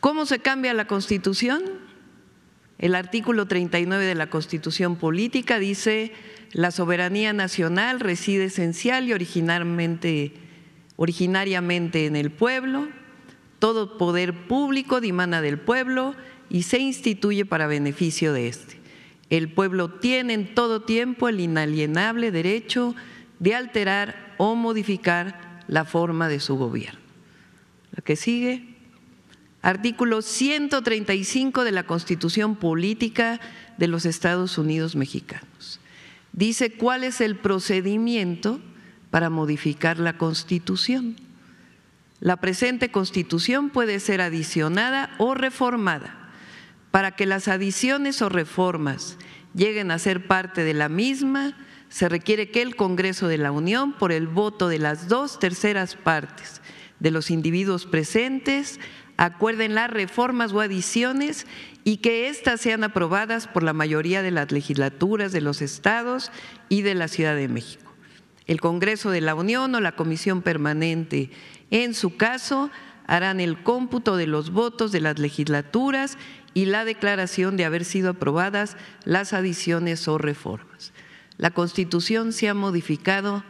¿Cómo se cambia la Constitución? El artículo 39 de la Constitución Política dice la soberanía nacional reside esencial y originariamente, originariamente en el pueblo, todo poder público dimana del pueblo y se instituye para beneficio de éste. El pueblo tiene en todo tiempo el inalienable derecho de alterar o modificar la forma de su gobierno. La que sigue, artículo 135 de la Constitución Política de los Estados Unidos Mexicanos. Dice cuál es el procedimiento para modificar la Constitución. La presente Constitución puede ser adicionada o reformada para que las adiciones o reformas lleguen a ser parte de la misma, se requiere que el Congreso de la Unión, por el voto de las dos terceras partes de los individuos presentes, acuerden las reformas o adiciones y que éstas sean aprobadas por la mayoría de las legislaturas de los estados y de la Ciudad de México. El Congreso de la Unión o la Comisión Permanente, en su caso, harán el cómputo de los votos de las legislaturas y la declaración de haber sido aprobadas las adiciones o reformas. La Constitución se ha modificado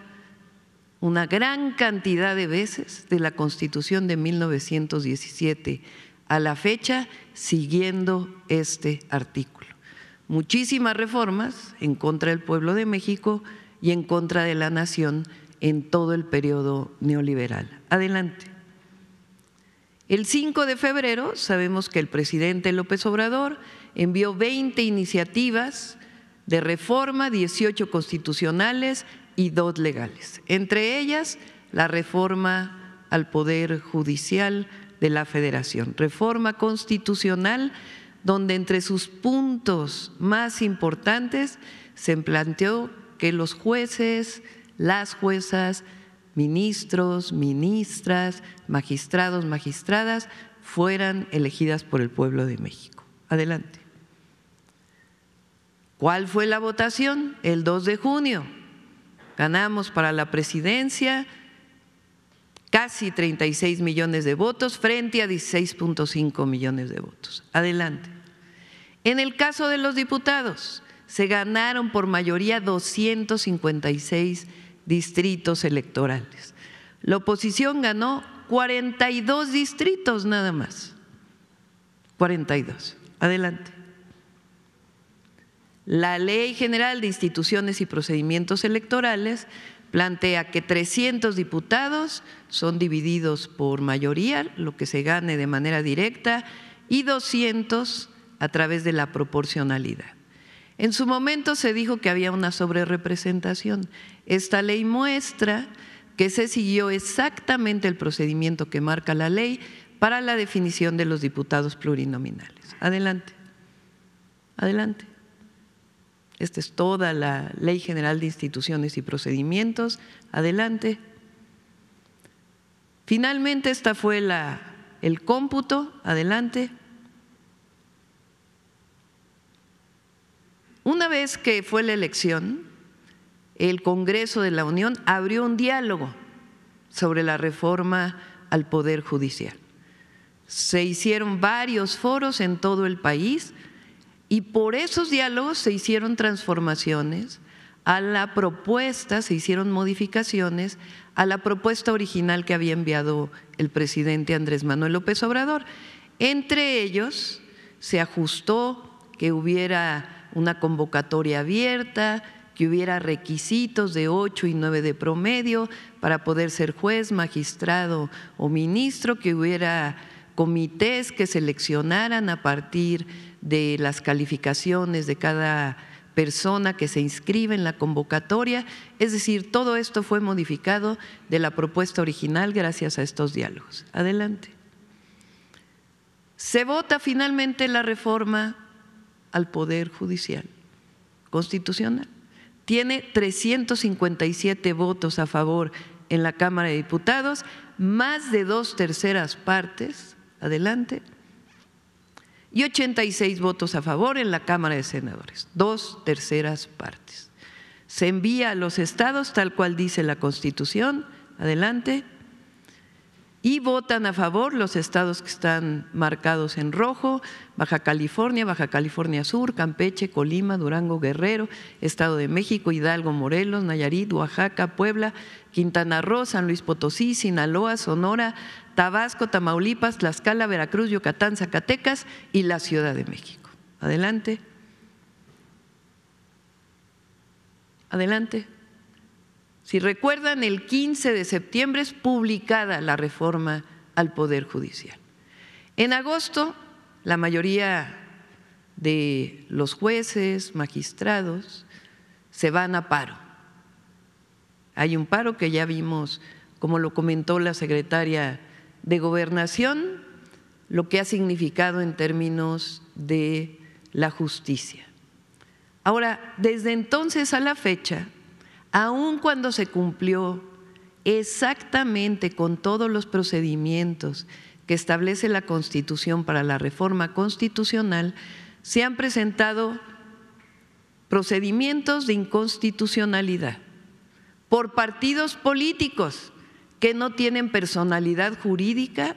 una gran cantidad de veces de la Constitución de 1917 a la fecha siguiendo este artículo. Muchísimas reformas en contra del pueblo de México y en contra de la nación en todo el periodo neoliberal. Adelante. El 5 de febrero sabemos que el presidente López Obrador envió 20 iniciativas de reforma, 18 constitucionales y dos legales, entre ellas la reforma al Poder Judicial de la Federación, reforma constitucional donde entre sus puntos más importantes se planteó que los jueces, las juezas, ministros, ministras, magistrados, magistradas fueran elegidas por el pueblo de México. Adelante. ¿Cuál fue la votación? El 2 de junio. Ganamos para la presidencia casi 36 millones de votos frente a 16.5 millones de votos. Adelante. En el caso de los diputados, se ganaron por mayoría 256 distritos electorales. La oposición ganó 42 distritos nada más. 42. Adelante. La Ley General de Instituciones y Procedimientos Electorales plantea que 300 diputados son divididos por mayoría, lo que se gane de manera directa, y 200 a través de la proporcionalidad. En su momento se dijo que había una sobrerepresentación. Esta ley muestra que se siguió exactamente el procedimiento que marca la ley para la definición de los diputados plurinominales. Adelante. Adelante. Esta es toda la Ley General de Instituciones y Procedimientos. Adelante. Finalmente, esta fue el cómputo. Adelante. Una vez que fue la elección, el Congreso de la Unión abrió un diálogo sobre la reforma al Poder Judicial. Se hicieron varios foros en todo el país y por esos diálogos se hicieron transformaciones a la propuesta, se hicieron modificaciones a la propuesta original que había enviado el presidente Andrés Manuel López Obrador. Entre ellos se ajustó que hubiera una convocatoria abierta, que hubiera requisitos de ocho y nueve de promedio para poder ser juez, magistrado o ministro, que hubiera comités que seleccionaran a partir de las calificaciones de cada persona que se inscribe en la convocatoria. Es decir, todo esto fue modificado de la propuesta original gracias a estos diálogos. Adelante. Se vota finalmente la reforma al Poder Judicial Constitucional. Tiene 357 votos a favor en la Cámara de Diputados, más de dos terceras partes, adelante, y 86 votos a favor en la Cámara de Senadores, dos terceras partes. Se envía a los estados tal cual dice la Constitución, adelante, y votan a favor los estados que están marcados en rojo, Baja California, Baja California Sur, Campeche, Colima, Durango, Guerrero, Estado de México, Hidalgo, Morelos, Nayarit, Oaxaca, Puebla, Quintana Roo, San Luis Potosí, Sinaloa, Sonora, Tabasco, Tamaulipas, Tlaxcala, Veracruz, Yucatán, Zacatecas y la Ciudad de México. Adelante. Adelante. Si recuerdan, el 15 de septiembre es publicada la reforma al Poder Judicial. En agosto, la mayoría de los jueces, magistrados, se van a paro. Hay un paro que ya vimos, como lo comentó la secretaria de Gobernación, lo que ha significado en términos de la justicia. Ahora, desde entonces a la fecha, aun cuando se cumplió exactamente con todos los procedimientos que establece la Constitución para la reforma constitucional, se han presentado procedimientos de inconstitucionalidad por partidos políticos que no tienen personalidad jurídica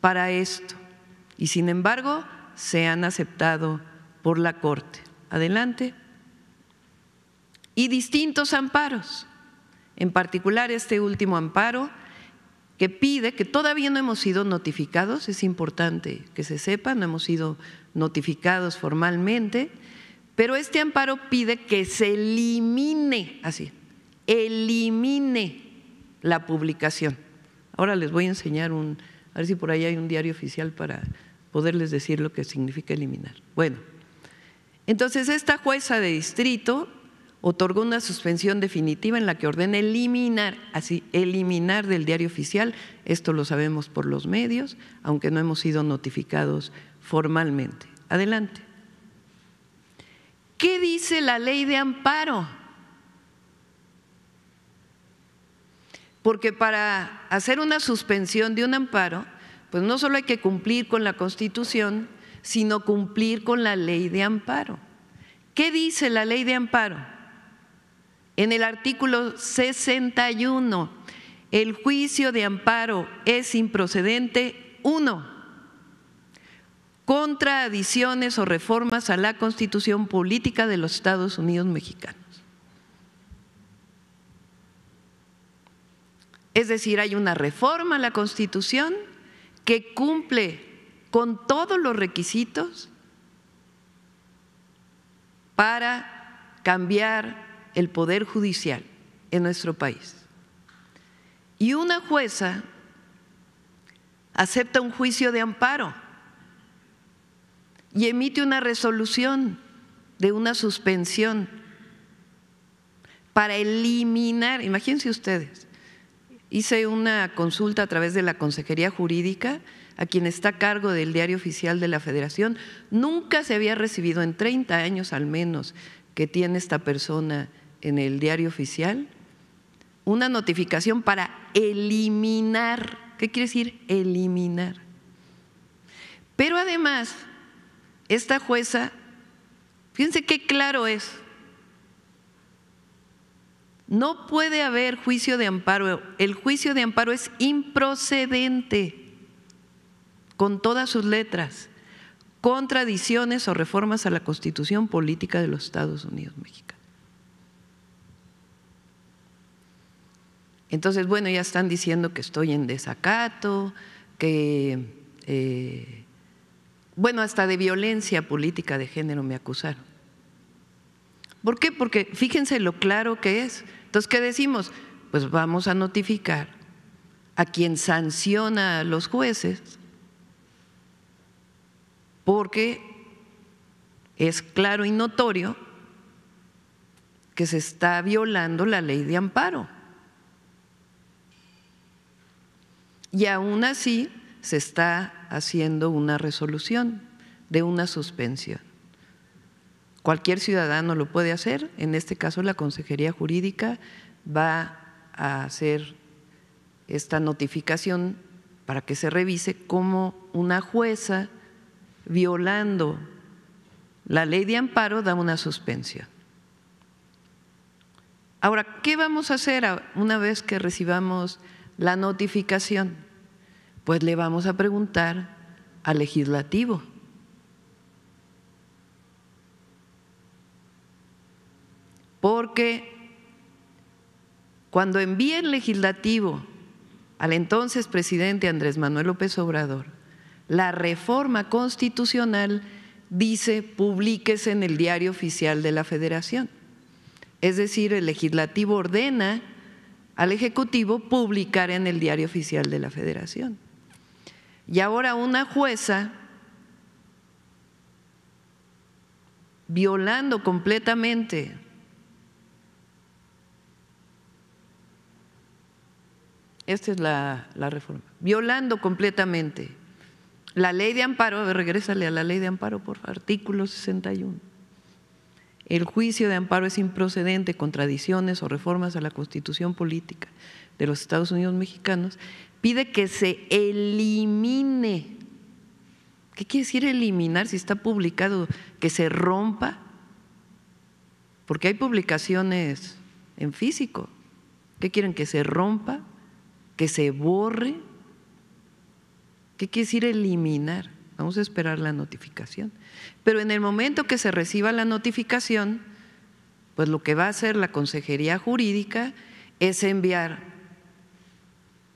para esto y sin embargo se han aceptado por la Corte. Adelante y distintos amparos, en particular este último amparo que pide, que todavía no hemos sido notificados, es importante que se sepa, no hemos sido notificados formalmente, pero este amparo pide que se elimine, así, elimine la publicación. Ahora les voy a enseñar un, a ver si por ahí hay un diario oficial para poderles decir lo que significa eliminar. Bueno, entonces esta jueza de distrito otorgó una suspensión definitiva en la que ordena eliminar, así, eliminar del diario oficial, esto lo sabemos por los medios, aunque no hemos sido notificados formalmente. Adelante. ¿Qué dice la ley de amparo? Porque para hacer una suspensión de un amparo, pues no solo hay que cumplir con la Constitución, sino cumplir con la ley de amparo. ¿Qué dice la ley de amparo? En el artículo 61, el juicio de amparo es improcedente, uno, contra adiciones o reformas a la constitución política de los Estados Unidos mexicanos. Es decir, hay una reforma a la constitución que cumple con todos los requisitos para cambiar el Poder Judicial en nuestro país. Y una jueza acepta un juicio de amparo y emite una resolución de una suspensión para eliminar, imagínense ustedes, hice una consulta a través de la Consejería Jurídica a quien está a cargo del Diario Oficial de la Federación, nunca se había recibido en 30 años al menos que tiene esta persona en el diario oficial una notificación para eliminar. ¿Qué quiere decir eliminar? Pero además, esta jueza, fíjense qué claro es, no puede haber juicio de amparo. El juicio de amparo es improcedente con todas sus letras, contradicciones o reformas a la constitución política de los Estados Unidos mexicanos. Entonces, bueno, ya están diciendo que estoy en desacato, que, eh, bueno, hasta de violencia política de género me acusaron. ¿Por qué? Porque fíjense lo claro que es. Entonces, ¿qué decimos? Pues vamos a notificar a quien sanciona a los jueces, porque es claro y notorio que se está violando la ley de amparo. Y aún así se está haciendo una resolución de una suspensión. Cualquier ciudadano lo puede hacer, en este caso la Consejería Jurídica va a hacer esta notificación para que se revise cómo una jueza, violando la ley de amparo, da una suspensión. Ahora, ¿qué vamos a hacer una vez que recibamos la notificación? Pues le vamos a preguntar al legislativo. Porque cuando envíe el legislativo al entonces presidente Andrés Manuel López Obrador la reforma constitucional, dice publíquese en el diario oficial de la Federación. Es decir, el legislativo ordena al Ejecutivo publicar en el diario oficial de la Federación. Y ahora una jueza, violando completamente Esta es la, reforma. Violando completamente la ley de amparo, regrésale a la ley de amparo, por artículo 61. El juicio de amparo es improcedente, contradicciones o reformas a la constitución política de los Estados Unidos mexicanos. Pide que se elimine. ¿Qué quiere decir eliminar si está publicado? Que se rompa. Porque hay publicaciones en físico. ¿Qué quieren? Que se rompa que se borre. ¿Qué quiere decir eliminar? Vamos a esperar la notificación. Pero en el momento que se reciba la notificación, pues lo que va a hacer la Consejería Jurídica es enviar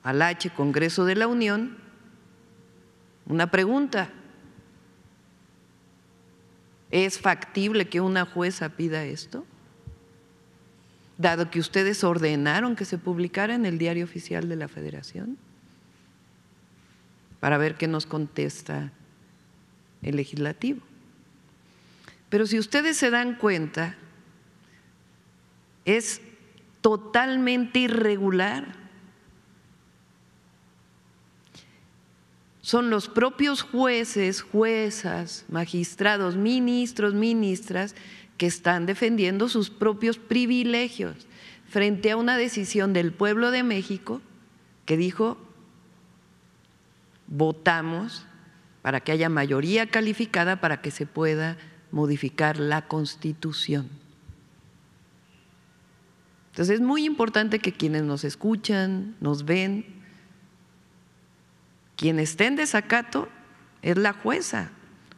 al H Congreso de la Unión una pregunta. ¿Es factible que una jueza pida esto? dado que ustedes ordenaron que se publicara en el diario oficial de la Federación? Para ver qué nos contesta el legislativo. Pero si ustedes se dan cuenta, es totalmente irregular. Son los propios jueces, juezas, magistrados, ministros, ministras, que están defendiendo sus propios privilegios frente a una decisión del pueblo de México que dijo, votamos para que haya mayoría calificada para que se pueda modificar la constitución. Entonces es muy importante que quienes nos escuchan, nos ven, quien esté en desacato es la jueza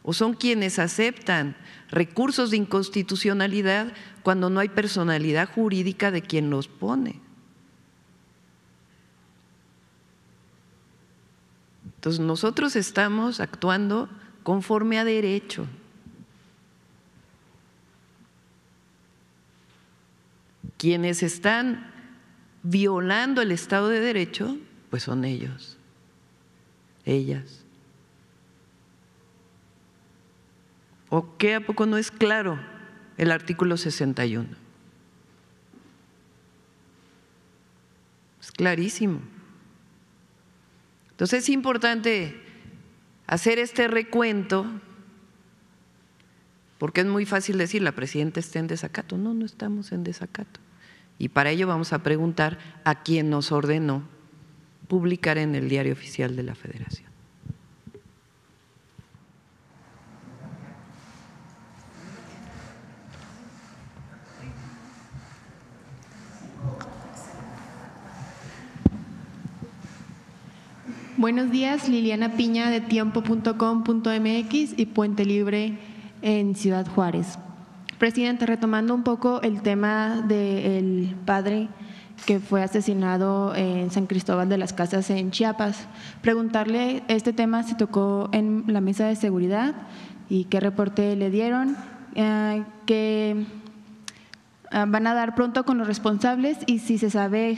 o son quienes aceptan recursos de inconstitucionalidad cuando no hay personalidad jurídica de quien los pone. Entonces nosotros estamos actuando conforme a derecho. Quienes están violando el Estado de Derecho, pues son ellos, ellas. ¿O qué a poco no es claro el artículo 61? Es clarísimo. Entonces es importante hacer este recuento, porque es muy fácil decir, la presidenta está en desacato. No, no estamos en desacato. Y para ello vamos a preguntar a quién nos ordenó publicar en el diario oficial de la Federación. Buenos días, Liliana Piña de tiempo.com.mx y Puente Libre en Ciudad Juárez. Presidente, retomando un poco el tema del padre que fue asesinado en San Cristóbal de las Casas en Chiapas, preguntarle, este tema se tocó en la mesa de seguridad y qué reporte le dieron, eh, que ah, van a dar pronto con los responsables y si se sabe,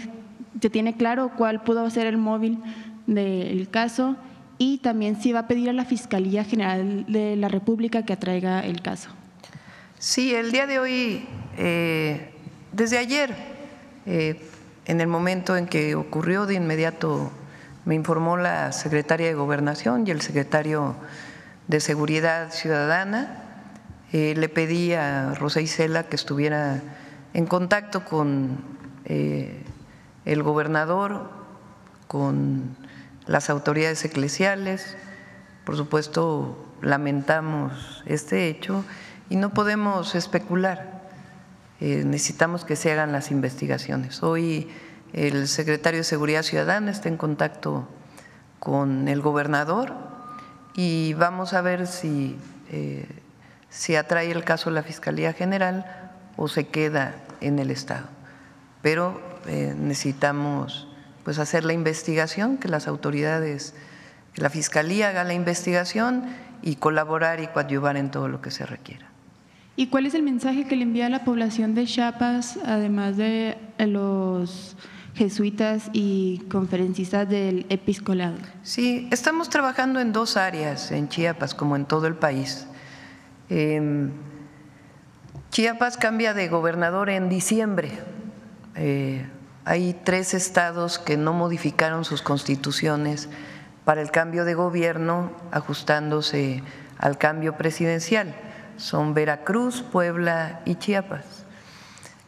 se tiene claro cuál pudo ser el móvil del caso y también si va a pedir a la Fiscalía General de la República que atraiga el caso. Sí, el día de hoy eh, desde ayer, eh, en el momento en que ocurrió, de inmediato me informó la secretaria de Gobernación y el secretario de Seguridad Ciudadana. Eh, le pedí a Rosa Isela que estuviera en contacto con el gobernador, con las autoridades eclesiales. Por supuesto, lamentamos este hecho y no podemos especular. Eh, necesitamos que se hagan las investigaciones. Hoy el secretario de Seguridad Ciudadana está en contacto con el gobernador y vamos a ver si eh, atrae el caso a la Fiscalía General o se queda en el Estado. Pero eh, necesitamos pues hacer la investigación, que las autoridades, que la Fiscalía haga la investigación y colaborar y coadyuvar en todo lo que se requiera. ¿Y cuál es el mensaje que le envía a la población de Chiapas, además de los jesuitas y conferencistas del episcolado? Sí, estamos trabajando en dos áreas en Chiapas, como en todo el país. Em, Chiapas cambia de gobernador en diciembre. Eh, hay tres estados que no modificaron sus constituciones para el cambio de gobierno, ajustándose al cambio presidencial son Veracruz, Puebla y Chiapas.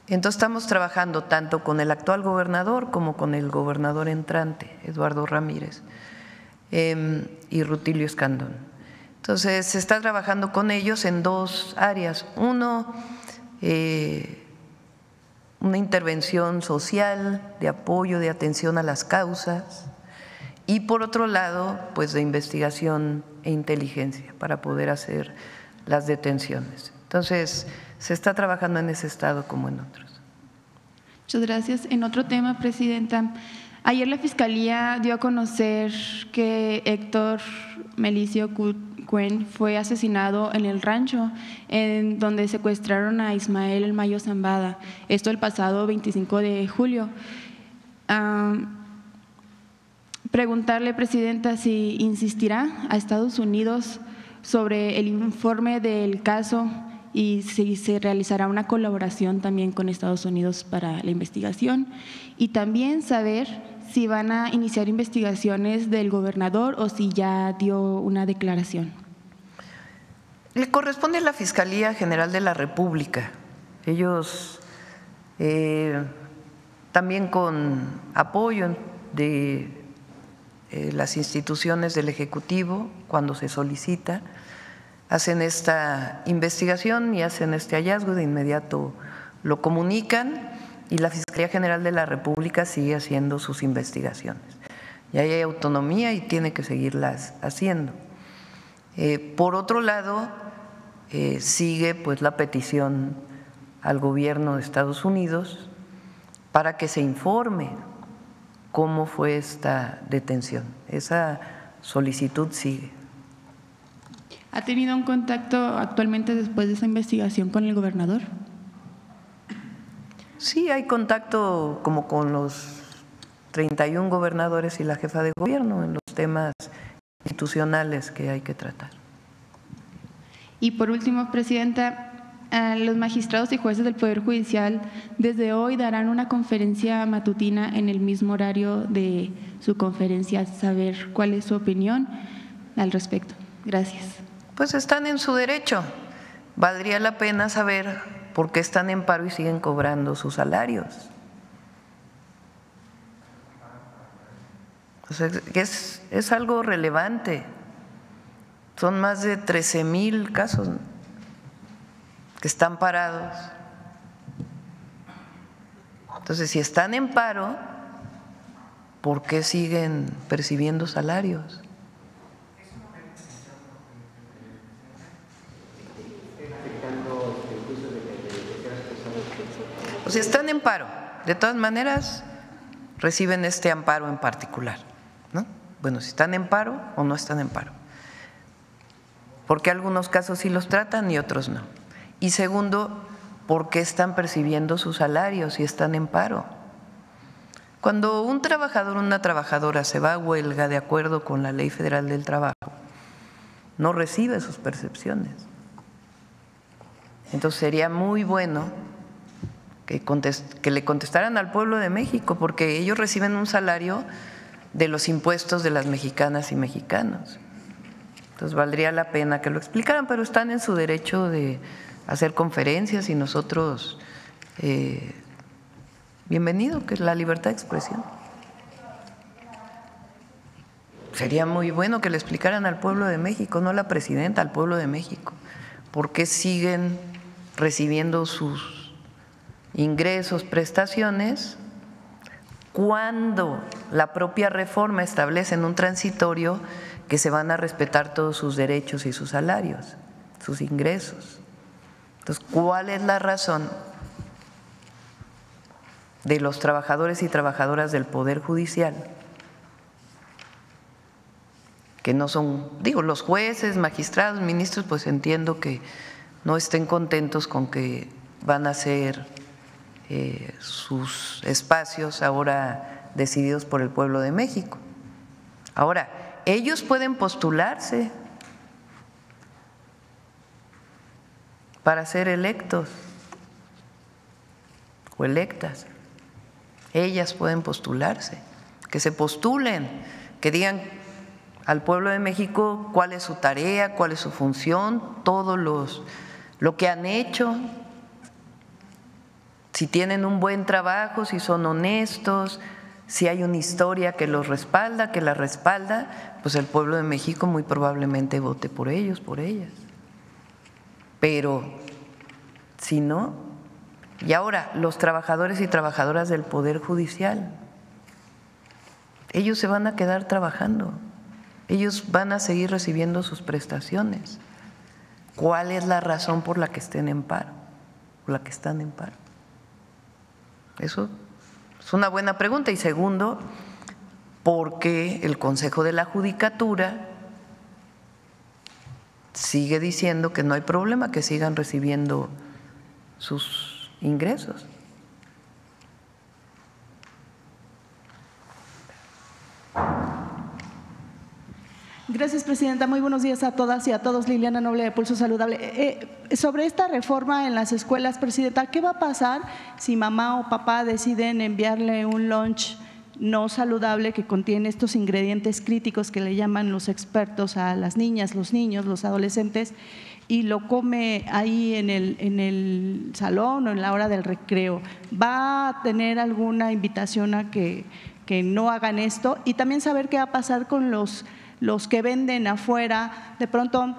Entonces estamos trabajando tanto con el actual gobernador como con el gobernador entrante, Eduardo Ramírez, em, y Rutilio Escandón. Entonces se está trabajando con ellos en dos áreas. Uno, eh, una intervención social de apoyo, de atención a las causas, y por otro lado, pues de investigación e inteligencia para poder hacer las detenciones. Entonces, se está trabajando en ese estado como en otros. Muchas gracias. En otro tema, Presidenta, ayer la Fiscalía dio a conocer que Héctor Melicio Cuen fue asesinado en el rancho, en donde secuestraron a Ismael El Mayo Zambada, esto el pasado 25 de julio. preguntarle, Presidenta, si insistirá a Estados Unidos sobre el informe del caso y si se realizará una colaboración también con Estados Unidos para la investigación y también saber si van a iniciar investigaciones del gobernador o si ya dio una declaración. Le corresponde a la Fiscalía General de la República. Ellos eh, también con apoyo de eh, las instituciones del Ejecutivo cuando se solicita, hacen esta investigación y hacen este hallazgo, de inmediato lo comunican y la Fiscalía General de la República sigue haciendo sus investigaciones. Y ahí hay autonomía y tiene que seguirlas haciendo. Eh, por otro lado, eh, sigue pues la petición al gobierno de Estados Unidos para que se informe cómo fue esta detención. Esa solicitud sigue. ¿Ha tenido un contacto actualmente después de esa investigación con el gobernador? Sí, hay contacto como con los 31 gobernadores y la jefa de gobierno en los temas institucionales que hay que tratar. Y por último, Presidenta, los magistrados y jueces del Poder Judicial desde hoy darán una conferencia matutina en el mismo horario de su conferencia, saber cuál es su opinión al respecto. Gracias. Pues están en su derecho. Valdría la pena saber por qué están en paro y siguen cobrando sus salarios. es, es algo relevante. Son más de 13 mil casos que están parados. Entonces, si están en paro, ¿por qué siguen percibiendo salarios? O si están en paro, de todas maneras reciben este amparo en particular. ¿no? Bueno, si están en paro o no están en paro. Porque algunos casos sí los tratan y otros no. Y segundo, ¿por qué están percibiendo sus salarios y están en paro? Cuando un trabajador o una trabajadora se va a huelga de acuerdo con la Ley Federal del Trabajo, no recibe sus percepciones. Entonces sería muy bueno que, le contestaran al pueblo de México, porque ellos reciben un salario de los impuestos de las mexicanas y mexicanos. Entonces valdría la pena que lo explicaran, pero están en su derecho de hacer conferencias y nosotros, eh, bienvenido, que es la libertad de expresión. Sería muy bueno que le explicaran al pueblo de México, no a la presidenta, al pueblo de México, por qué siguen recibiendo sus ingresos, prestaciones, cuando la propia reforma establece en un transitorio que se van a respetar todos sus derechos y sus salarios, sus ingresos. Entonces, ¿cuál es la razón de los trabajadores y trabajadoras del Poder Judicial? Que no son, digo, los jueces, magistrados, ministros, pues entiendo que no estén contentos con que van a ser eh, sus espacios ahora decididos por el pueblo de México. Ahora, ellos pueden postularse para ser electos o electas. Ellas pueden postularse, que se postulen, que digan al pueblo de México cuál es su tarea, cuál es su función, todo los, lo que han hecho, si tienen un buen trabajo, si son honestos, si hay una historia que los respalda, que la respalda, pues el pueblo de México muy probablemente vote por ellos, por ellas. Pero si no, y ahora los trabajadores y trabajadoras del Poder Judicial, ellos se van a quedar trabajando, ellos van a seguir recibiendo sus prestaciones. ¿Cuál es la razón por la que estén en paro, por la que están en paro? Eso es una buena pregunta. Y segundo, porque el Consejo de la Judicatura sigue diciendo que no hay problema, que sigan recibiendo sus ingresos. Gracias, Presidenta. Muy buenos días a todas y a todos. Liliana Noble de Pulso Saludable. Eh, eh, sobre esta reforma en las escuelas, Presidenta, ¿qué va a pasar si mamá o papá deciden enviarle un lunch no saludable que contiene estos ingredientes críticos que le llaman los expertos a las niñas, los niños, los adolescentes? y lo come ahí en el, en el salón o en la hora del recreo. ¿Va a tener alguna invitación a que, que no hagan esto? Y también saber qué va a pasar con los los que venden afuera, de pronto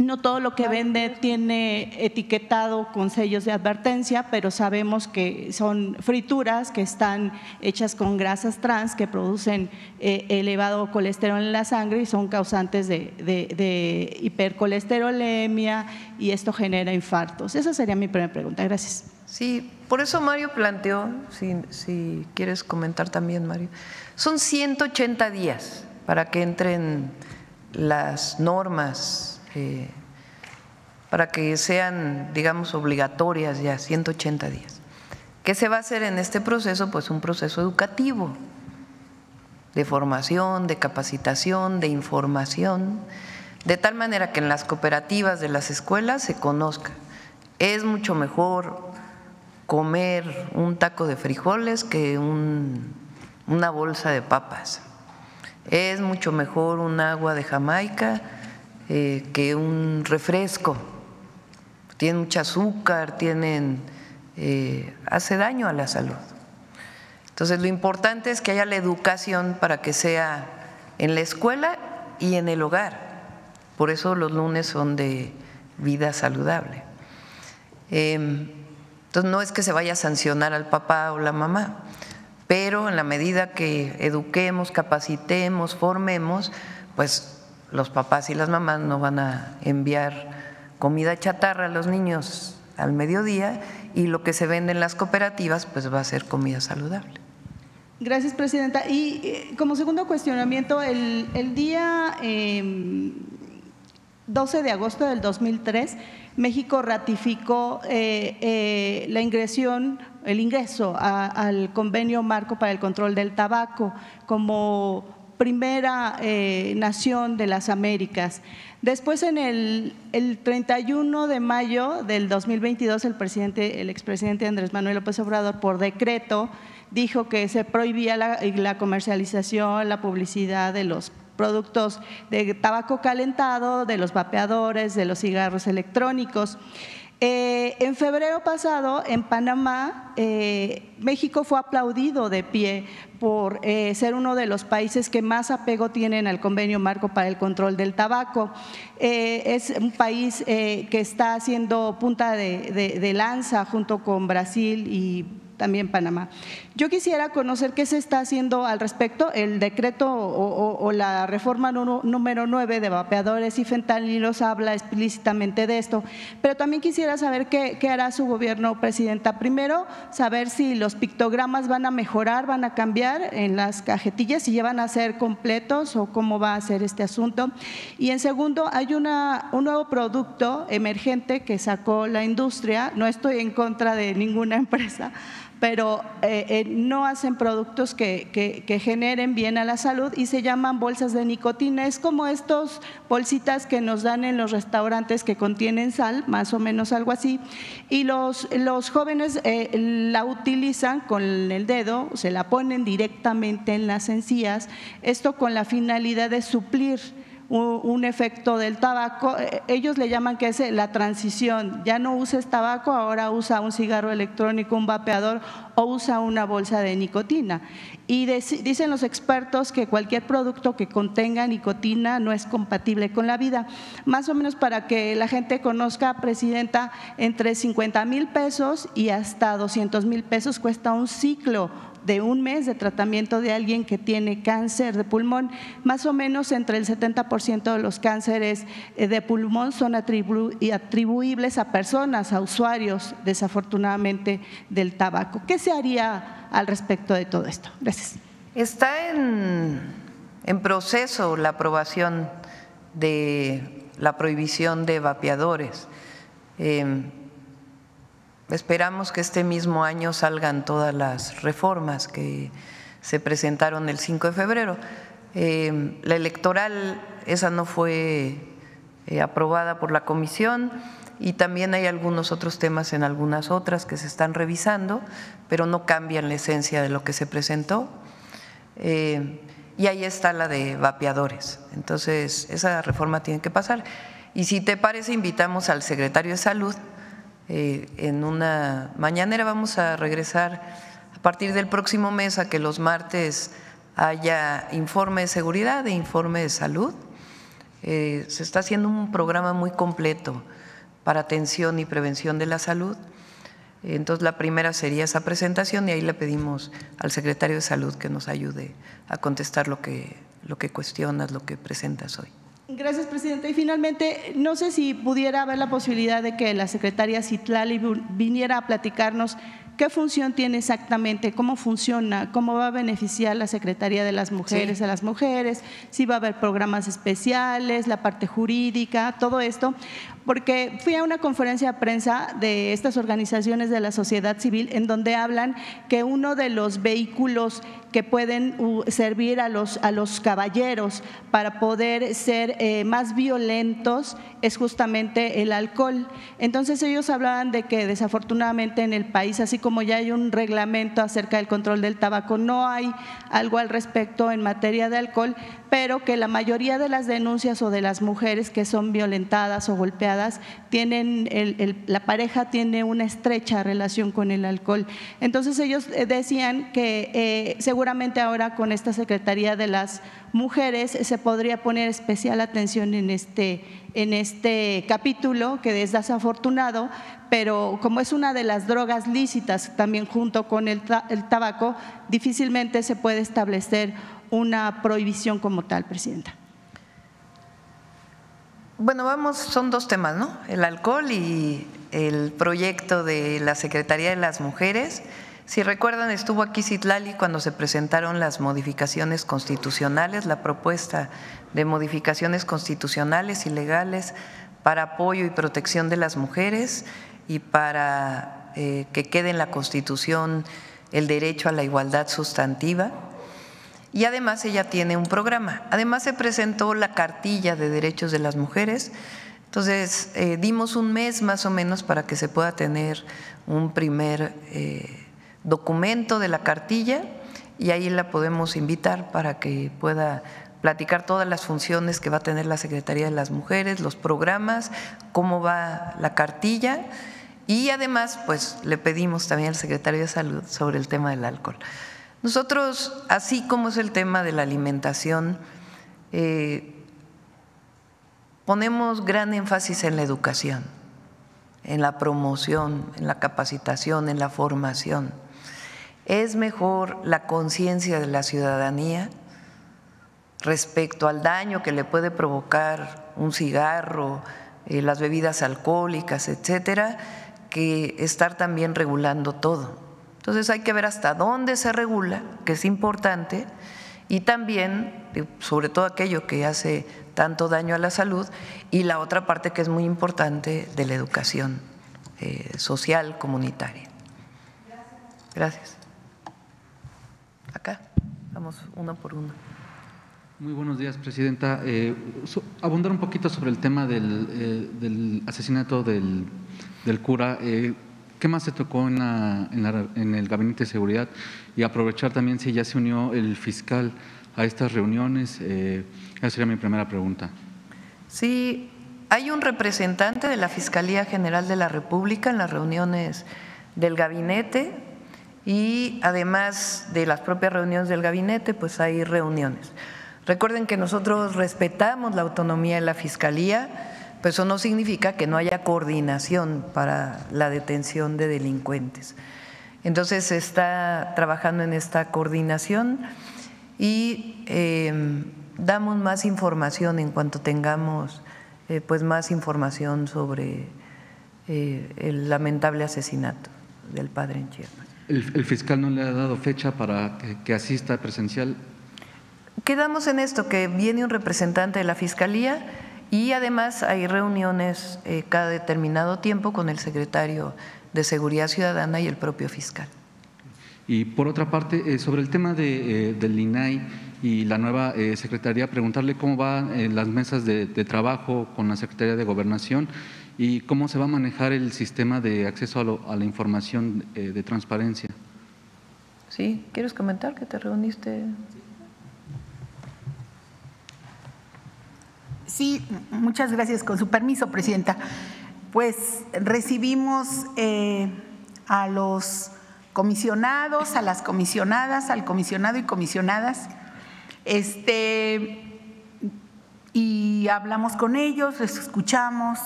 no todo lo que vende tiene etiquetado con sellos de advertencia, pero sabemos que son frituras que están hechas con grasas trans que producen eh, elevado colesterol en la sangre y son causantes de, hipercolesterolemia y esto genera infartos. Esa sería mi primera pregunta. Gracias. Sí, por eso Mario planteó, si, si quieres comentar también, Mario, son 180 días para que entren las normas, eh, para que sean, digamos, obligatorias ya 180 días. ¿Qué se va a hacer en este proceso? Pues un proceso educativo, de formación, de capacitación, de información, de tal manera que en las cooperativas de las escuelas se conozca. Es mucho mejor comer un taco de frijoles que una bolsa de papas. Es mucho mejor un agua de Jamaica eh, que un refresco. Tiene mucho azúcar, tienen, eh, hace daño a la salud. Entonces lo importante es que haya la educación para que sea en la escuela y en el hogar. Por eso los lunes son de vida saludable. Em, entonces no es que se vaya a sancionar al papá o la mamá, pero en la medida que eduquemos, capacitemos, formemos, pues los papás y las mamás no van a enviar comida chatarra a los niños al mediodía y lo que se vende en las cooperativas pues va a ser comida saludable. Gracias, Presidenta. Y eh, como segundo cuestionamiento, el, día 12 em, de agosto del 2003, México ratificó eh, eh, la ingresión el ingreso al convenio marco para el control del tabaco como primera eh, nación de las Américas. Después, en el, 31 de mayo del 2022, el, presidente, el expresidente Andrés Manuel López Obrador, por decreto, dijo que se prohibía la comercialización, la publicidad de los productos de tabaco calentado, de los vapeadores, de los cigarros electrónicos. Eh, en febrero pasado, en Panamá, eh, México fue aplaudido de pie por eh, ser uno de los países que más apego tienen al convenio marco para el control del tabaco. es un país que está haciendo punta de lanza junto con Brasil y también Panamá. Yo quisiera conocer qué se está haciendo al respecto. El decreto o, la reforma número 9 de vapeadores y fentanilos habla explícitamente de esto, pero también quisiera saber qué, hará su gobierno, Presidenta. Primero, saber si los pictogramas van a mejorar, van a cambiar en las cajetillas, si ya van a ser completos o cómo va a ser este asunto. Y en segundo, hay una, un nuevo producto emergente que sacó la industria, no estoy en contra de ninguna empresa, pero eh, eh, no hacen productos que, generen bien a la salud y se llaman bolsas de nicotina. Es como estos bolsitas que nos dan en los restaurantes que contienen sal, más o menos algo así, y los, los jóvenes eh, la utilizan con el dedo, se la ponen directamente en las encías, esto con la finalidad de suplir un, efecto del tabaco. Eh, ellos le llaman que es la transición. Ya no uses tabaco, ahora usa un cigarro electrónico, un vapeador o usa una bolsa de nicotina. Y dicen los expertos que cualquier producto que contenga nicotina no es compatible con la vida. Más o menos para que la gente conozca, Presidenta, entre 50 mil pesos y hasta 200 mil pesos cuesta un ciclo de un mes de tratamiento de alguien que tiene cáncer de pulmón. Más o menos entre el 70% de los cánceres eh, de pulmón son atribuibles a personas, a usuarios, desafortunadamente, del tabaco. ¿Qué se haría al respecto de todo esto? Gracias. Está en, proceso la aprobación de la prohibición de vapeadores. Eh, Esperamos que este mismo año salgan todas las reformas que se presentaron el 5 de febrero. Eh, la electoral, esa no fue eh, aprobada por la comisión y también hay algunos otros temas en algunas otras que se están revisando, pero no cambian la esencia de lo que se presentó. Eh, y ahí está la de vapeadores. Entonces, esa reforma tiene que pasar. Y si te parece, invitamos al secretario de Salud en una mañanera. Vamos a regresar a partir del próximo mes a que los martes haya informe de seguridad e informe de salud. Eh, se está haciendo un programa muy completo para atención y prevención de la salud. Entonces, la primera sería esa presentación y ahí le pedimos al secretario de Salud que nos ayude a contestar lo que, lo que cuestionas, lo que presentas hoy. Gracias, Presidenta. Y finalmente, no sé si pudiera haber la posibilidad de que la secretaria Citlali viniera a platicarnos qué función tiene exactamente, cómo funciona, cómo va a beneficiar la Secretaría de las Mujeres a las mujeres, si va a haber programas especiales, la parte jurídica, todo esto, porque fui a una conferencia de prensa de estas organizaciones de la sociedad civil en donde hablan que uno de los vehículos que pueden servir a los, a los caballeros para poder ser eh, más violentos es justamente el alcohol. Entonces ellos hablaban de que desafortunadamente en el país, así como ya hay un reglamento acerca del control del tabaco, no hay algo al respecto en materia de alcohol, pero que la mayoría de las denuncias o de las mujeres que son violentadas o golpeadas tienen, la pareja tiene una estrecha relación con el alcohol. Entonces ellos eh, decían que eh, seguramente ahora con esta Secretaría de las Mujeres se podría poner especial atención en este, en este capítulo que es desafortunado, pero como es una de las drogas lícitas también junto con el tabaco, difícilmente se puede establecer una prohibición como tal, Presidenta. Bueno, vamos, son dos temas, ¿no? El alcohol y el proyecto de la Secretaría de las Mujeres. Si recuerdan, estuvo aquí Citlali cuando se presentaron las modificaciones constitucionales, la propuesta de modificaciones constitucionales y legales para apoyo y protección de las mujeres y para eh, que quede en la Constitución el derecho a la igualdad sustantiva. Y además ella tiene un programa. Además se presentó la cartilla de derechos de las mujeres, entonces eh, dimos un mes más o menos para que se pueda tener un primer eh, documento de la cartilla y ahí la podemos invitar para que pueda platicar todas las funciones que va a tener la Secretaría de las Mujeres, los programas, cómo va la cartilla y además pues le pedimos también al secretario de Salud sobre el tema del alcohol. Nosotros, así como es el tema de la alimentación, eh, ponemos gran énfasis en la educación, en la promoción, en la capacitación, en la formación. Es mejor la conciencia de la ciudadanía respecto al daño que le puede provocar un cigarro, eh, las bebidas alcohólicas, etcétera, que estar también regulando todo. Entonces hay que ver hasta dónde se regula, que es importante, y también, eh, sobre todo aquello que hace tanto daño a la salud, y la otra parte que es muy importante de la educación eh, social comunitaria. Gracias. Acá, vamos uno por uno. Muy buenos días, Presidenta. Eh, abundar un poquito sobre el tema del, asesinato del, del cura. ¿Qué más se tocó en, el Gabinete de Seguridad? Y aprovechar también si ya se unió el fiscal a estas reuniones. Eh, esa sería mi primera pregunta. Sí, hay un representante de la Fiscalía General de la República en las reuniones del gabinete y además de las propias reuniones del gabinete, pues hay reuniones. Recuerden que nosotros respetamos la autonomía de la Fiscalía pues eso no significa que no haya coordinación para la detención de delincuentes. Entonces se está trabajando en esta coordinación y em, damos más información en cuanto tengamos eh, pues más información sobre eh, el lamentable asesinato del padre en Chiapas. ¿El, fiscal no le ha dado fecha para que asista presencial? Quedamos en esto, que viene un representante de la Fiscalía y además hay reuniones eh, cada determinado tiempo con el secretario de Seguridad Ciudadana y el propio fiscal. Y por otra parte, eh, sobre el tema de, eh, del INAI y la nueva secretaría, preguntarle cómo van las mesas de, trabajo con la Secretaría de Gobernación y cómo se va a manejar el sistema de acceso a, la información de transparencia. Sí, ¿quieres comentar que te reuniste? Sí, muchas gracias. Con su permiso, Presidenta. Pues recibimos eh, a los comisionados, a las comisionadas, al comisionado y comisionadas, este, y hablamos con ellos, les escuchamos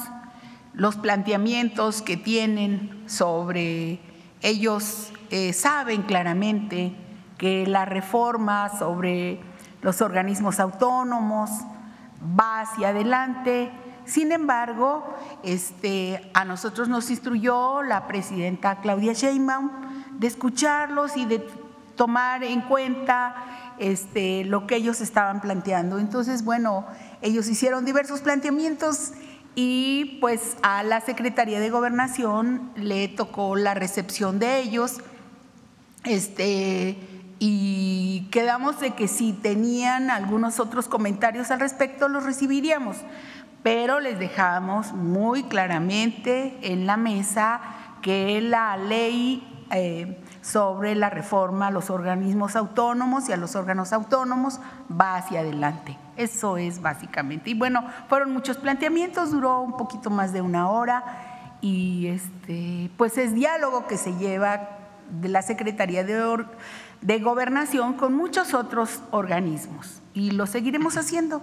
los planteamientos que tienen sobre ellos eh, saben claramente que la reforma sobre los organismos autónomos, va hacia adelante. Sin embargo, este, a nosotros nos instruyó la presidenta Claudia Sheinbaum de escucharlos y de tomar en cuenta este, lo que ellos estaban planteando. Entonces, bueno, ellos hicieron diversos planteamientos y pues a la Secretaría de Gobernación le tocó la recepción de ellos. Este, y quedamos de que si tenían algunos otros comentarios al respecto los recibiríamos, pero les dejamos muy claramente en la mesa que la ley eh, sobre la reforma a los organismos autónomos y a los órganos autónomos va hacia adelante. Eso es básicamente. Y bueno, fueron muchos planteamientos, duró un poquito más de una hora y este, pues es diálogo que se lleva de la Secretaría de, de gobernación con muchos otros organismos y lo seguiremos haciendo.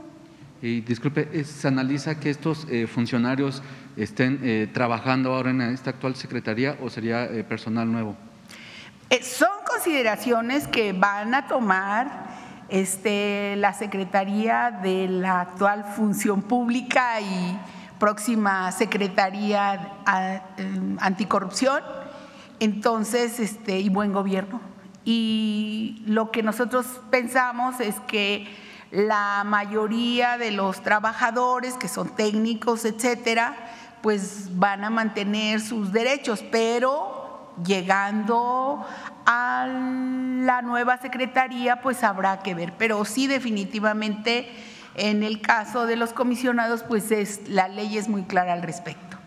Y disculpe, ¿se analiza que estos eh, funcionarios estén eh, trabajando ahora en esta actual secretaría o sería eh, personal nuevo? son consideraciones que van a tomar este, la Secretaría de la actual Función Pública y próxima Secretaría Anticorrupción, entonces, este, y buen gobierno. Y lo que nosotros pensamos es que la mayoría de los trabajadores que son técnicos, etcétera, pues van a mantener sus derechos, pero llegando a la nueva secretaría, pues habrá que ver. Pero sí, definitivamente, en el caso de los comisionados, pues es, la ley es muy clara al respecto.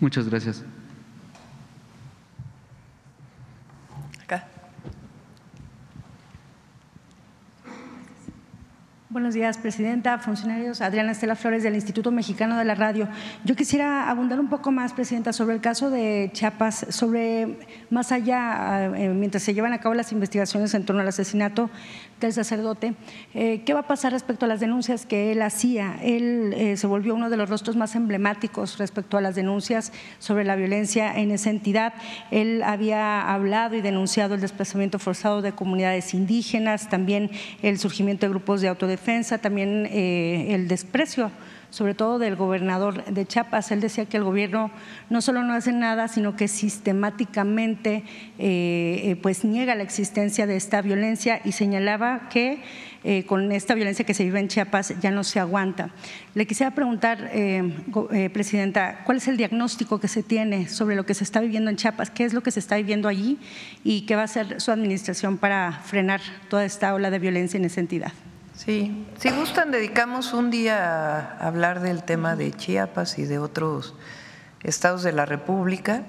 Muchas gracias. Buenos días, Presidenta, funcionarios. Adriana Estela Flores del Instituto Mexicano de la Radio. Yo quisiera abundar un poco más, Presidenta, sobre el caso de Chiapas, sobre más allá, eh, mientras se llevan a cabo las investigaciones en torno al asesinato del sacerdote, eh, ¿qué va a pasar respecto a las denuncias que él hacía? Él eh, se volvió uno de los rostros más emblemáticos respecto a las denuncias sobre la violencia en esa entidad. Él había hablado y denunciado el desplazamiento forzado de comunidades indígenas, también el surgimiento de grupos de autodefensa defensa, también eh, el desprecio sobre todo del gobernador de Chiapas. Él decía que el gobierno no solo no hace nada, sino que sistemáticamente eh, eh, pues niega la existencia de esta violencia y señalaba que con esta violencia que se vive en Chiapas ya no se aguanta. Le quisiera preguntar, Presidenta, ¿cuál es el diagnóstico que se tiene sobre lo que se está viviendo en Chiapas? ¿Qué es lo que se está viviendo allí y qué va a hacer su administración para frenar toda esta ola de violencia en esa entidad? Sí, si gustan, dedicamos un día a hablar del tema de Chiapas y de otros estados de la República.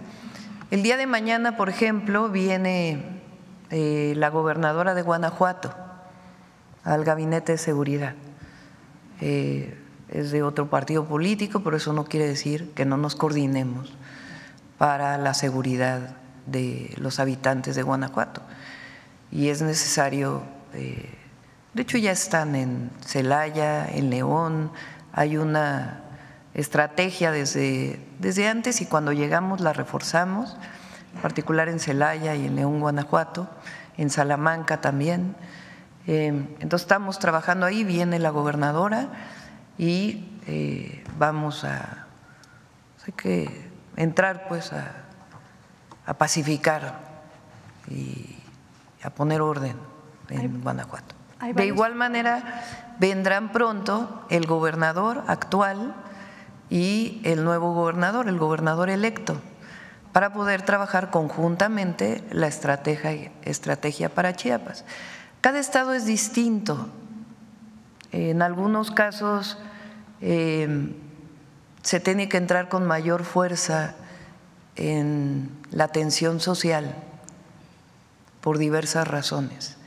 El día de mañana, por ejemplo, viene eh, la gobernadora de Guanajuato al gabinete de seguridad. Eh, es de otro partido político, pero eso no quiere decir que no nos coordinemos para la seguridad de los habitantes de Guanajuato. Y es necesario eh, de hecho, ya están en Celaya, en León, hay una estrategia desde, desde antes y cuando llegamos la reforzamos, en particular en Celaya y en León, Guanajuato, en Salamanca también. Eh, entonces estamos trabajando ahí, viene la gobernadora y eh, vamos a hay que entrar pues a, a pacificar y a poner orden en Guanajuato. De igual manera, vendrán pronto el gobernador actual y el nuevo gobernador, el gobernador electo, para poder trabajar conjuntamente la estrategia, estrategia para Chiapas. Cada estado es distinto. En algunos casos em, se tiene que entrar con mayor fuerza en la atención social por diversas razones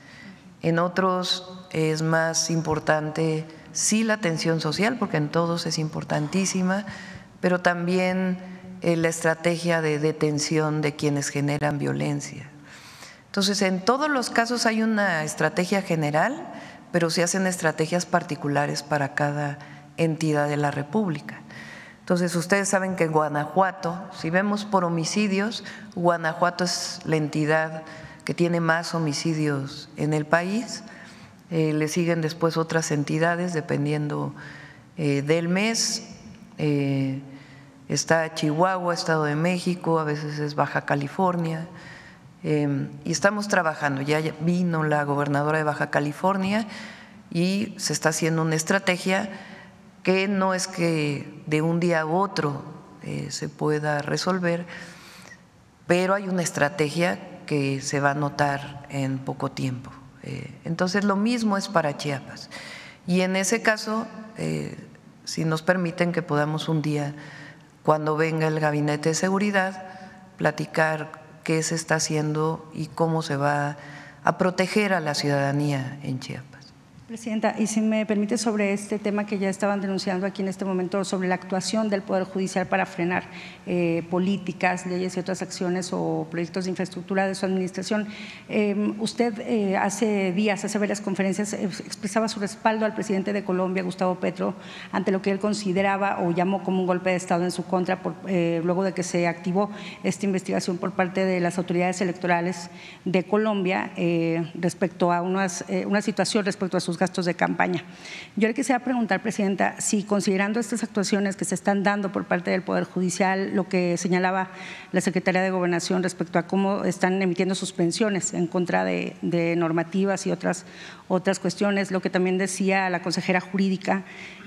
en otros es más importante, sí, la atención social, porque en todos es importantísima, pero también eh, la estrategia de detención de quienes generan violencia. Entonces, en todos los casos hay una estrategia general, pero se hacen estrategias particulares para cada entidad de la República. Entonces, ustedes saben que Guanajuato, si vemos por homicidios, Guanajuato es la entidad que tiene más homicidios en el país. Eh, le siguen después otras entidades dependiendo eh, del mes. Eh, está Chihuahua, Estado de México, a veces es Baja California. y estamos trabajando. Ya vino la gobernadora de Baja California y se está haciendo una estrategia que no es que de un día a otro se pueda resolver, pero hay una estrategia que se va a notar en poco tiempo. Eh, entonces, lo mismo es para Chiapas. Y en ese caso, eh, si nos permiten que podamos un día, cuando venga el gabinete de seguridad, platicar qué se está haciendo y cómo se va a proteger a la ciudadanía en Chiapas. Presidenta, y si me permite sobre este tema que ya estaban denunciando aquí en este momento, sobre la actuación del Poder Judicial para frenar eh, políticas, leyes y otras acciones o proyectos de infraestructura de su administración. Em, usted eh, hace días, hace varias conferencias, eh, expresaba su respaldo al presidente de Colombia, Gustavo Petro, ante lo que él consideraba o llamó como un golpe de Estado en su contra, luego de que se activó esta investigación por parte de las autoridades electorales de Colombia respecto a unas, una situación respecto a sus gastos de campaña. Yo le quisiera preguntar, Presidenta, si considerando estas actuaciones que se están dando por parte del Poder Judicial, lo que señalaba la Secretaría de Gobernación respecto a cómo están emitiendo suspensiones en contra de, normativas y otras, otras cuestiones, lo que también decía la consejera jurídica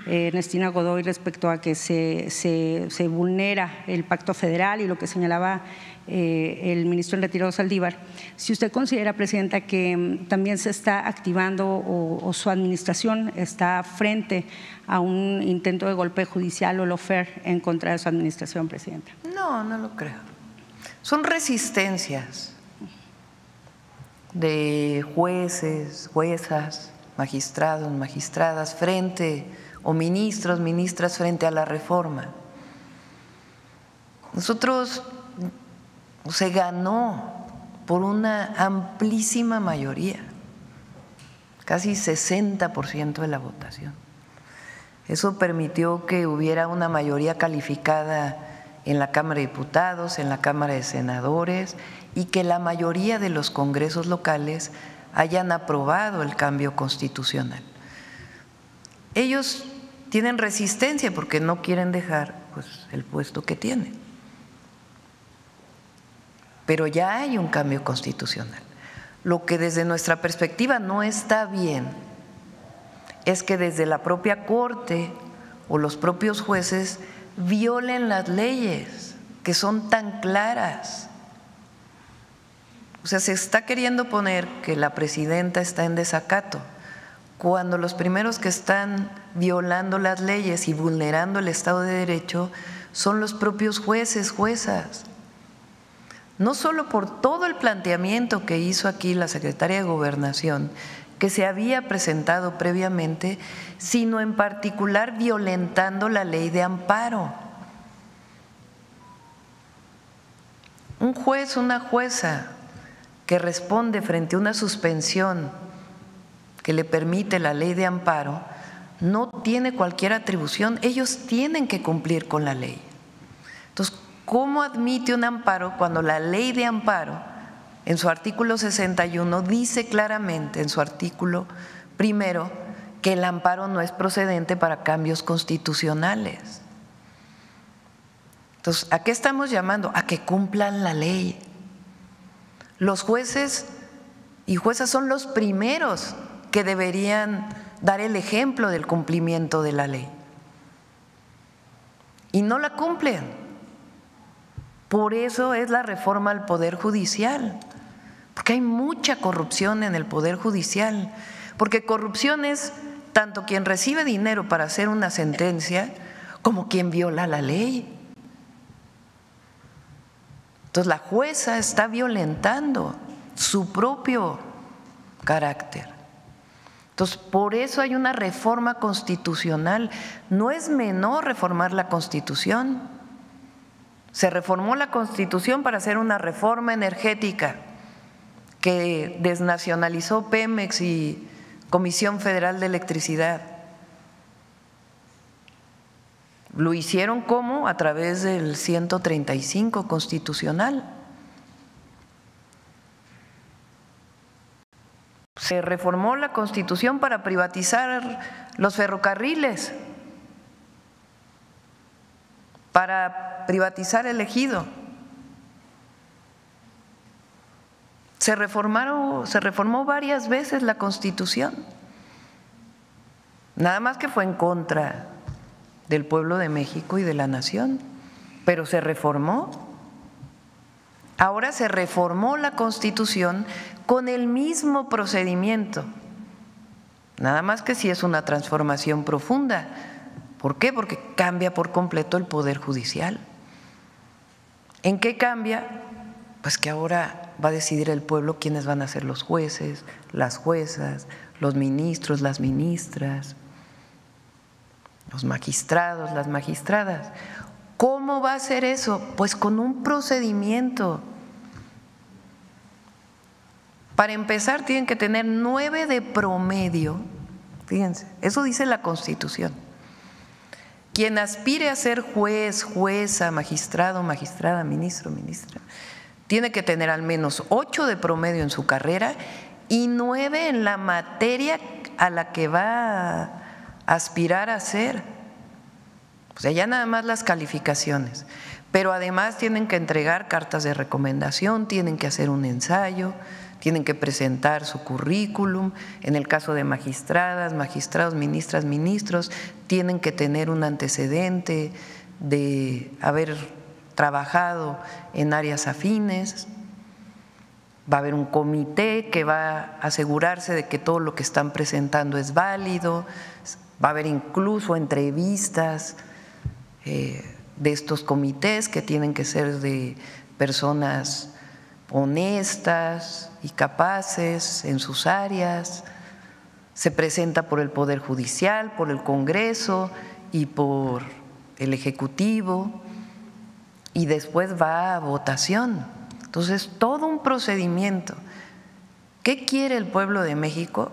eh, Ernestina Godoy respecto a que se, se, se, vulnera el pacto federal y lo que señalaba eh, el ministro en retiro Saldívar, si usted considera, Presidenta, que mm, también se está activando o, su administración está frente a un intento de golpe judicial o lofer en contra de su administración, Presidenta. No, no lo creo. Son resistencias de jueces, juezas, magistrados, magistradas frente o ministros, ministras frente a la reforma. Nosotros se ganó por una amplísima mayoría, casi 60% de la votación. Eso permitió que hubiera una mayoría calificada en la Cámara de Diputados, en la Cámara de Senadores y que la mayoría de los congresos locales hayan aprobado el cambio constitucional. Ellos tienen resistencia porque no quieren dejar pues, el puesto que tienen. Pero ya hay un cambio constitucional. Lo que desde nuestra perspectiva no está bien es que desde la propia Corte o los propios jueces violen las leyes que son tan claras. O sea, se está queriendo poner que la presidenta está en desacato, cuando los primeros que están violando las leyes y vulnerando el Estado de Derecho son los propios jueces, juezas. No solo por todo el planteamiento que hizo aquí la secretaria de Gobernación, que se había presentado previamente, sino en particular violentando la ley de amparo. Un juez, una jueza que responde frente a una suspensión que le permite la ley de amparo, no tiene cualquier atribución, ellos tienen que cumplir con la ley. Entonces, ¿cómo admite un amparo cuando la ley de amparo en su artículo 61 dice claramente en su artículo primero que el amparo no es procedente para cambios constitucionales. Entonces, ¿a qué estamos llamando? A que cumplan la ley. Los jueces y juezas son los primeros que deberían dar el ejemplo del cumplimiento de la ley. Y no la cumplen. Por eso es la reforma al Poder Judicial porque hay mucha corrupción en el Poder Judicial, porque corrupción es tanto quien recibe dinero para hacer una sentencia como quien viola la ley. Entonces la jueza está violentando su propio carácter. Entonces, por eso hay una reforma constitucional. No es menor reformar la constitución. Se reformó la constitución para hacer una reforma energética que desnacionalizó Pemex y Comisión Federal de Electricidad. Lo hicieron como a través del 135 constitucional. Se reformó la constitución para privatizar los ferrocarriles, para privatizar el ejido. Se, reformaron, se reformó varias veces la Constitución, nada más que fue en contra del pueblo de México y de la nación, pero se reformó. Ahora se reformó la Constitución con el mismo procedimiento, nada más que si es una transformación profunda. ¿Por qué? Porque cambia por completo el Poder Judicial. ¿En qué cambia? Pues que ahora va a decidir el pueblo quiénes van a ser los jueces, las juezas, los ministros, las ministras, los magistrados, las magistradas. ¿Cómo va a ser eso? Pues con un procedimiento. Para empezar, tienen que tener nueve de promedio. Fíjense, eso dice la Constitución. Quien aspire a ser juez, jueza, magistrado, magistrada, ministro, ministra, tiene que tener al menos ocho de promedio en su carrera y nueve en la materia a la que va a aspirar a ser. O sea, ya nada más las calificaciones. Pero además tienen que entregar cartas de recomendación, tienen que hacer un ensayo, tienen que presentar su currículum. En el caso de magistradas, magistrados, ministras, ministros, tienen que tener un antecedente de haber trabajado en áreas afines, va a haber un comité que va a asegurarse de que todo lo que están presentando es válido, va a haber incluso entrevistas eh, de estos comités que tienen que ser de personas honestas y capaces en sus áreas, se presenta por el Poder Judicial, por el Congreso y por el Ejecutivo y después va a votación. Entonces, todo un procedimiento. ¿Qué quiere el pueblo de México?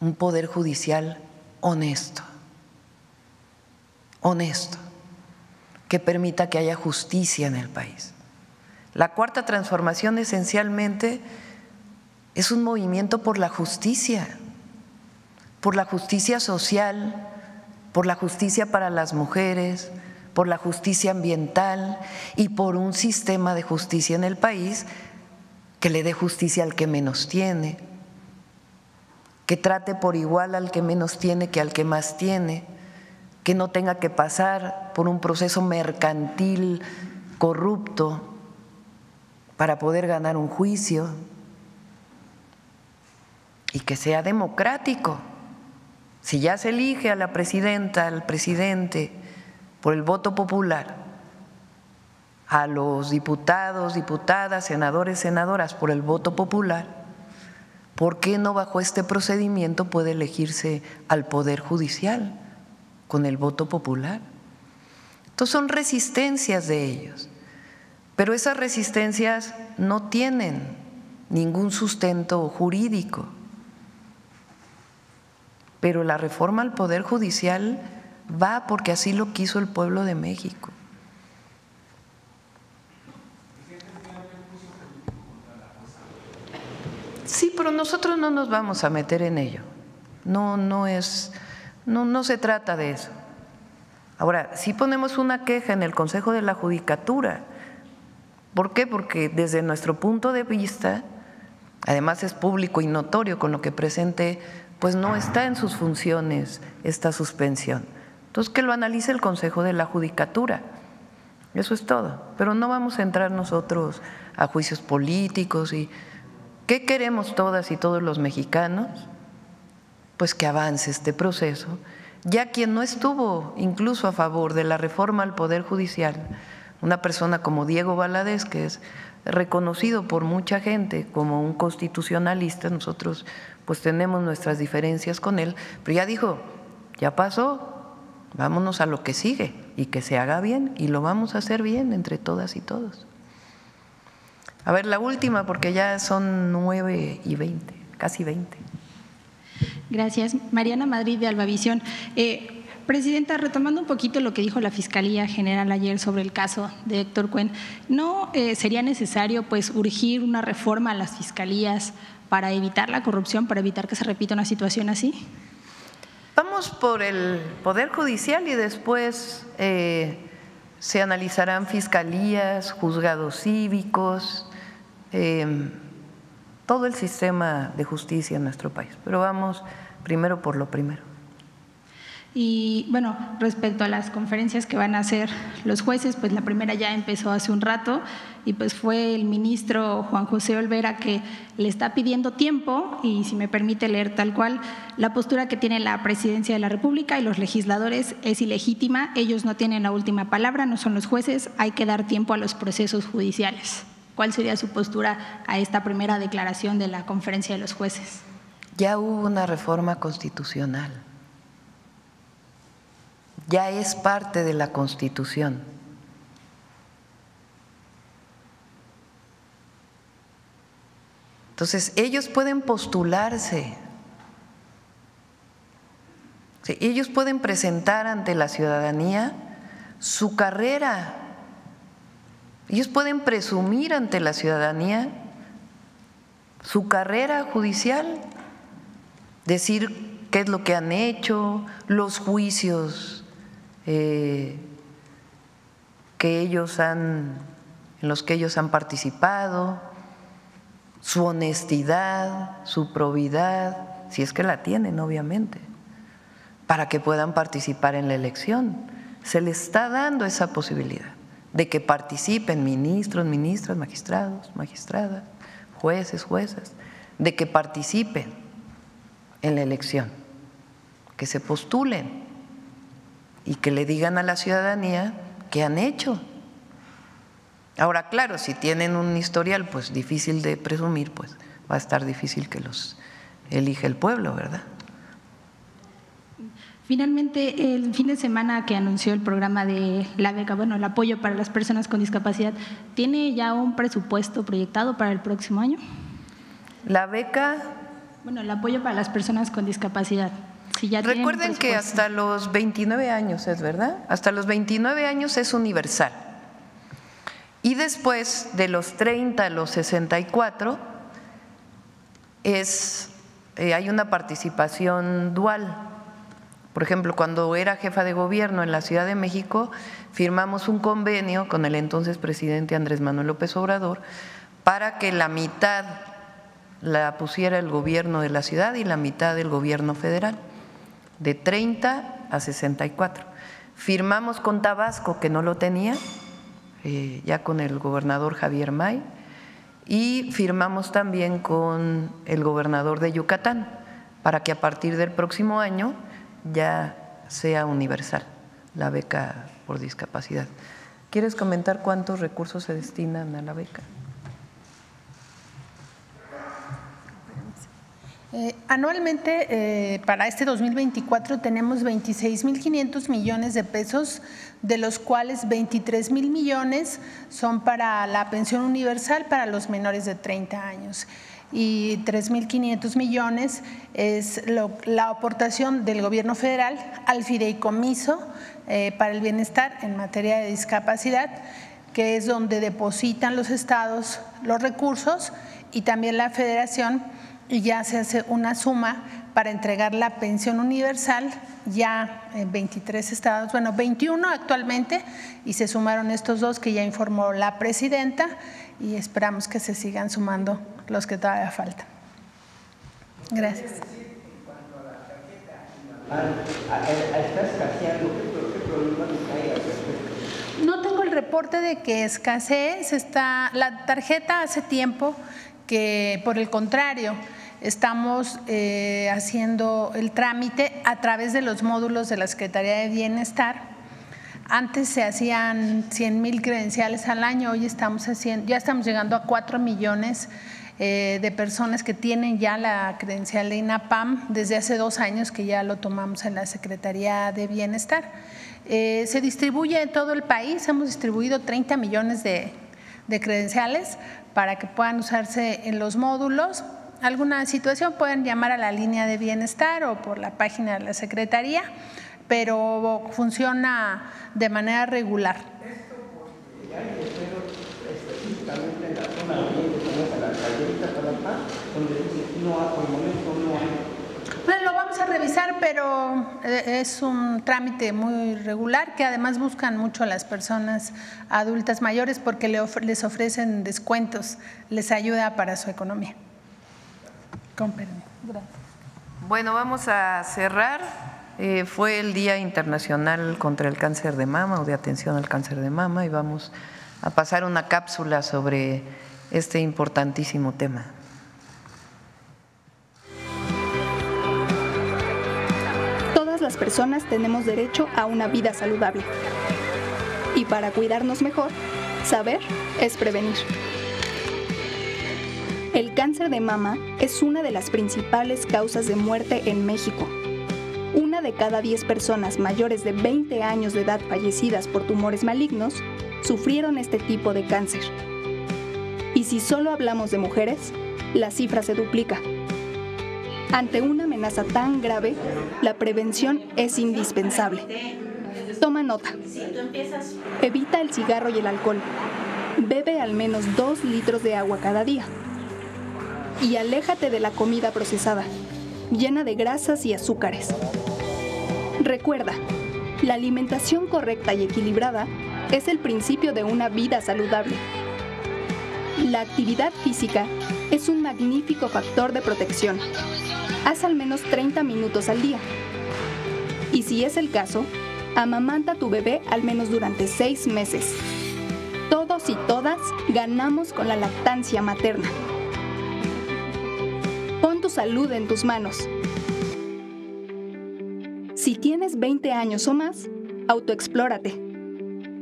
Un poder judicial honesto, honesto, que permita que haya justicia en el país. La cuarta transformación esencialmente es un movimiento por la justicia, por la justicia social, por la justicia para las mujeres, por la justicia ambiental y por un sistema de justicia en el país que le dé justicia al que menos tiene, que trate por igual al que menos tiene que al que más tiene, que no tenga que pasar por un proceso mercantil corrupto para poder ganar un juicio y que sea democrático. Si ya se elige a la presidenta, al presidente, por el voto popular, a los diputados, diputadas, senadores, senadoras por el voto popular, ¿por qué no bajo este procedimiento puede elegirse al Poder Judicial con el voto popular? Entonces son resistencias de ellos, pero esas resistencias no tienen ningún sustento jurídico. Pero la reforma al Poder Judicial va porque así lo quiso el pueblo de México. Sí, pero nosotros no nos vamos a meter en ello. No, no es, no, no se trata de eso. Ahora, si ponemos una queja en el Consejo de la Judicatura. ¿Por qué? Porque desde nuestro punto de vista, además es público y notorio con lo que presente, pues no está en sus funciones esta suspensión. Entonces, que lo analice el Consejo de la Judicatura. Eso es todo. Pero no vamos a entrar nosotros a juicios políticos y ¿qué queremos todas y todos los mexicanos? Pues que avance este proceso. Ya quien no estuvo incluso a favor de la reforma al Poder Judicial, una persona como Diego Valadez, que es reconocido por mucha gente como un constitucionalista, nosotros pues tenemos nuestras diferencias con él, pero ya dijo, ya pasó, Vámonos a lo que sigue y que se haga bien y lo vamos a hacer bien entre todas y todos. A ver, la última, porque ya son nueve y veinte, casi veinte. Gracias. Mariana Madrid de Albavisión. Eh, Presidenta, retomando un poquito lo que dijo la Fiscalía General ayer sobre el caso de Héctor Cuen, ¿no eh, sería necesario pues urgir una reforma a las fiscalías para evitar la corrupción, para evitar que se repita una situación así? Vamos por el Poder Judicial y después eh, se analizarán fiscalías, juzgados cívicos, em, todo el sistema de justicia en nuestro país. Pero vamos primero por lo primero. Y bueno, respecto a las conferencias que van a hacer los jueces, pues la primera ya empezó hace un rato y pues fue el ministro Juan José Olvera que le está pidiendo tiempo y si me permite leer tal cual, la postura que tiene la presidencia de la República y los legisladores es ilegítima, ellos no tienen la última palabra, no son los jueces, hay que dar tiempo a los procesos judiciales. ¿Cuál sería su postura a esta primera declaración de la conferencia de los jueces? Ya hubo una reforma constitucional ya es parte de la Constitución. Entonces, ellos pueden postularse, ellos pueden presentar ante la ciudadanía su carrera, ellos pueden presumir ante la ciudadanía su carrera judicial, decir qué es lo que han hecho, los juicios eh, que ellos han, en los que ellos han participado, su honestidad, su probidad, si es que la tienen, obviamente, para que puedan participar en la elección. Se les está dando esa posibilidad. de que participen ministros, ministras, magistrados, magistradas, jueces, juezas, de que participen en la elección, que se postulen y que le digan a la ciudadanía qué han hecho. Ahora, claro, si tienen un historial pues difícil de presumir, pues va a estar difícil que los elija el pueblo, ¿verdad? Finalmente, el fin de semana que anunció el programa de la beca, bueno, el apoyo para las personas con discapacidad, ¿tiene ya un presupuesto proyectado para el próximo año? La beca... Bueno, el apoyo para las personas con discapacidad. Si ya Recuerden que hasta los 29 años es, ¿verdad? Hasta los 29 años es universal. Y después de los 30 a los 64 es, eh, hay una participación dual por ejemplo, cuando era jefa de gobierno en la Ciudad de México, firmamos un convenio con el entonces presidente Andrés Manuel López Obrador para que la mitad la pusiera el gobierno de la ciudad y la mitad del gobierno federal, de 30 a 64. Firmamos con Tabasco, que no lo tenía, eh, ya con el gobernador Javier May, y firmamos también con el gobernador de Yucatán, para que a partir del próximo año ya sea universal la beca por discapacidad. ¿Quieres comentar cuántos recursos se destinan a la beca? Eh, anualmente, eh, para este 2024, tenemos 26.500 millones de pesos, de los cuales 23 mil millones son para la pensión universal para los menores de 30 años y 3.500 millones es la aportación del gobierno federal al fideicomiso eh, para el bienestar en materia de discapacidad, que es donde depositan los estados los recursos y también la federación y ya se hace una suma para entregar la pensión universal ya en 23 estados, bueno, 21 actualmente, y se sumaron estos dos que ya informó la presidenta y esperamos que se sigan sumando los que todavía faltan. Gracias. No tengo el reporte de que escasee, está, la tarjeta hace tiempo que por el contrario estamos eh, haciendo el trámite a través de los módulos de la Secretaría de Bienestar antes se hacían 100 mil credenciales al año, hoy estamos haciendo, ya estamos llegando a 4 millones eh, de personas que tienen ya la credencial de INAPAM desde hace dos años que ya lo tomamos en la Secretaría de Bienestar. Eh, se distribuye en todo el país, hemos distribuido 30 millones de, de credenciales para que puedan usarse en los módulos. Alguna situación pueden llamar a la línea de bienestar o por la página de la Secretaría pero funciona de manera regular. Bueno, lo vamos a revisar, pero eh, es un trámite muy regular que además buscan mucho las personas adultas mayores porque les ofrecen descuentos, les ayuda para su economía. Con Gracias. Bueno, vamos a cerrar. Eh, fue el Día Internacional contra el Cáncer de Mama o de Atención al Cáncer de Mama y vamos a pasar una cápsula sobre este importantísimo tema. Todas las personas tenemos derecho a una vida saludable. Y para cuidarnos mejor, saber es prevenir. El cáncer de mama es una de las principales causas de muerte en México una de cada 10 personas mayores de 20 años de edad fallecidas por tumores malignos sufrieron este tipo de cáncer. Y si solo hablamos de mujeres, la cifra se duplica. Ante una amenaza tan grave, la prevención es indispensable. Toma nota. Evita el cigarro y el alcohol. Bebe al menos 2 litros de agua cada día. Y aléjate de la comida procesada llena de grasas y azúcares. Recuerda, la alimentación correcta y equilibrada es el principio de una vida saludable. La actividad física es un magnífico factor de protección. Haz al menos 30 minutos al día. Y si es el caso, amamanta a tu bebé al menos durante 6 meses. todos y todas ganamos con la lactancia materna. Pon tu salud en tus manos. Si tienes 20 años o más, autoexplórate.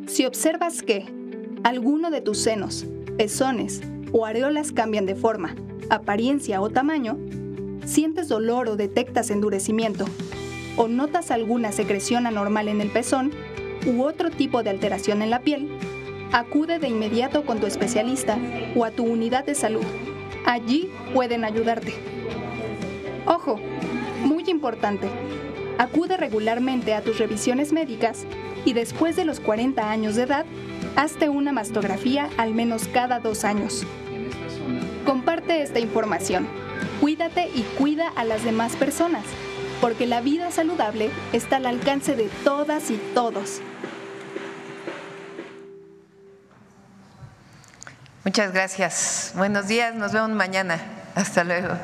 Si observas que alguno de tus senos, pezones o areolas cambian de forma, apariencia o tamaño, sientes dolor o detectas endurecimiento, o notas alguna secreción anormal en el pezón u otro tipo de alteración en la piel, acude de inmediato con tu especialista o a tu unidad de salud. Allí pueden ayudarte. Ojo, muy importante, acude regularmente a tus revisiones médicas y después de los 40 años de edad, hazte una mastografía al menos cada dos años. Comparte esta información. Cuídate y cuida a las demás personas, porque la vida saludable está al alcance de todas y todos. Muchas gracias. Buenos días, nos vemos mañana. Hasta luego.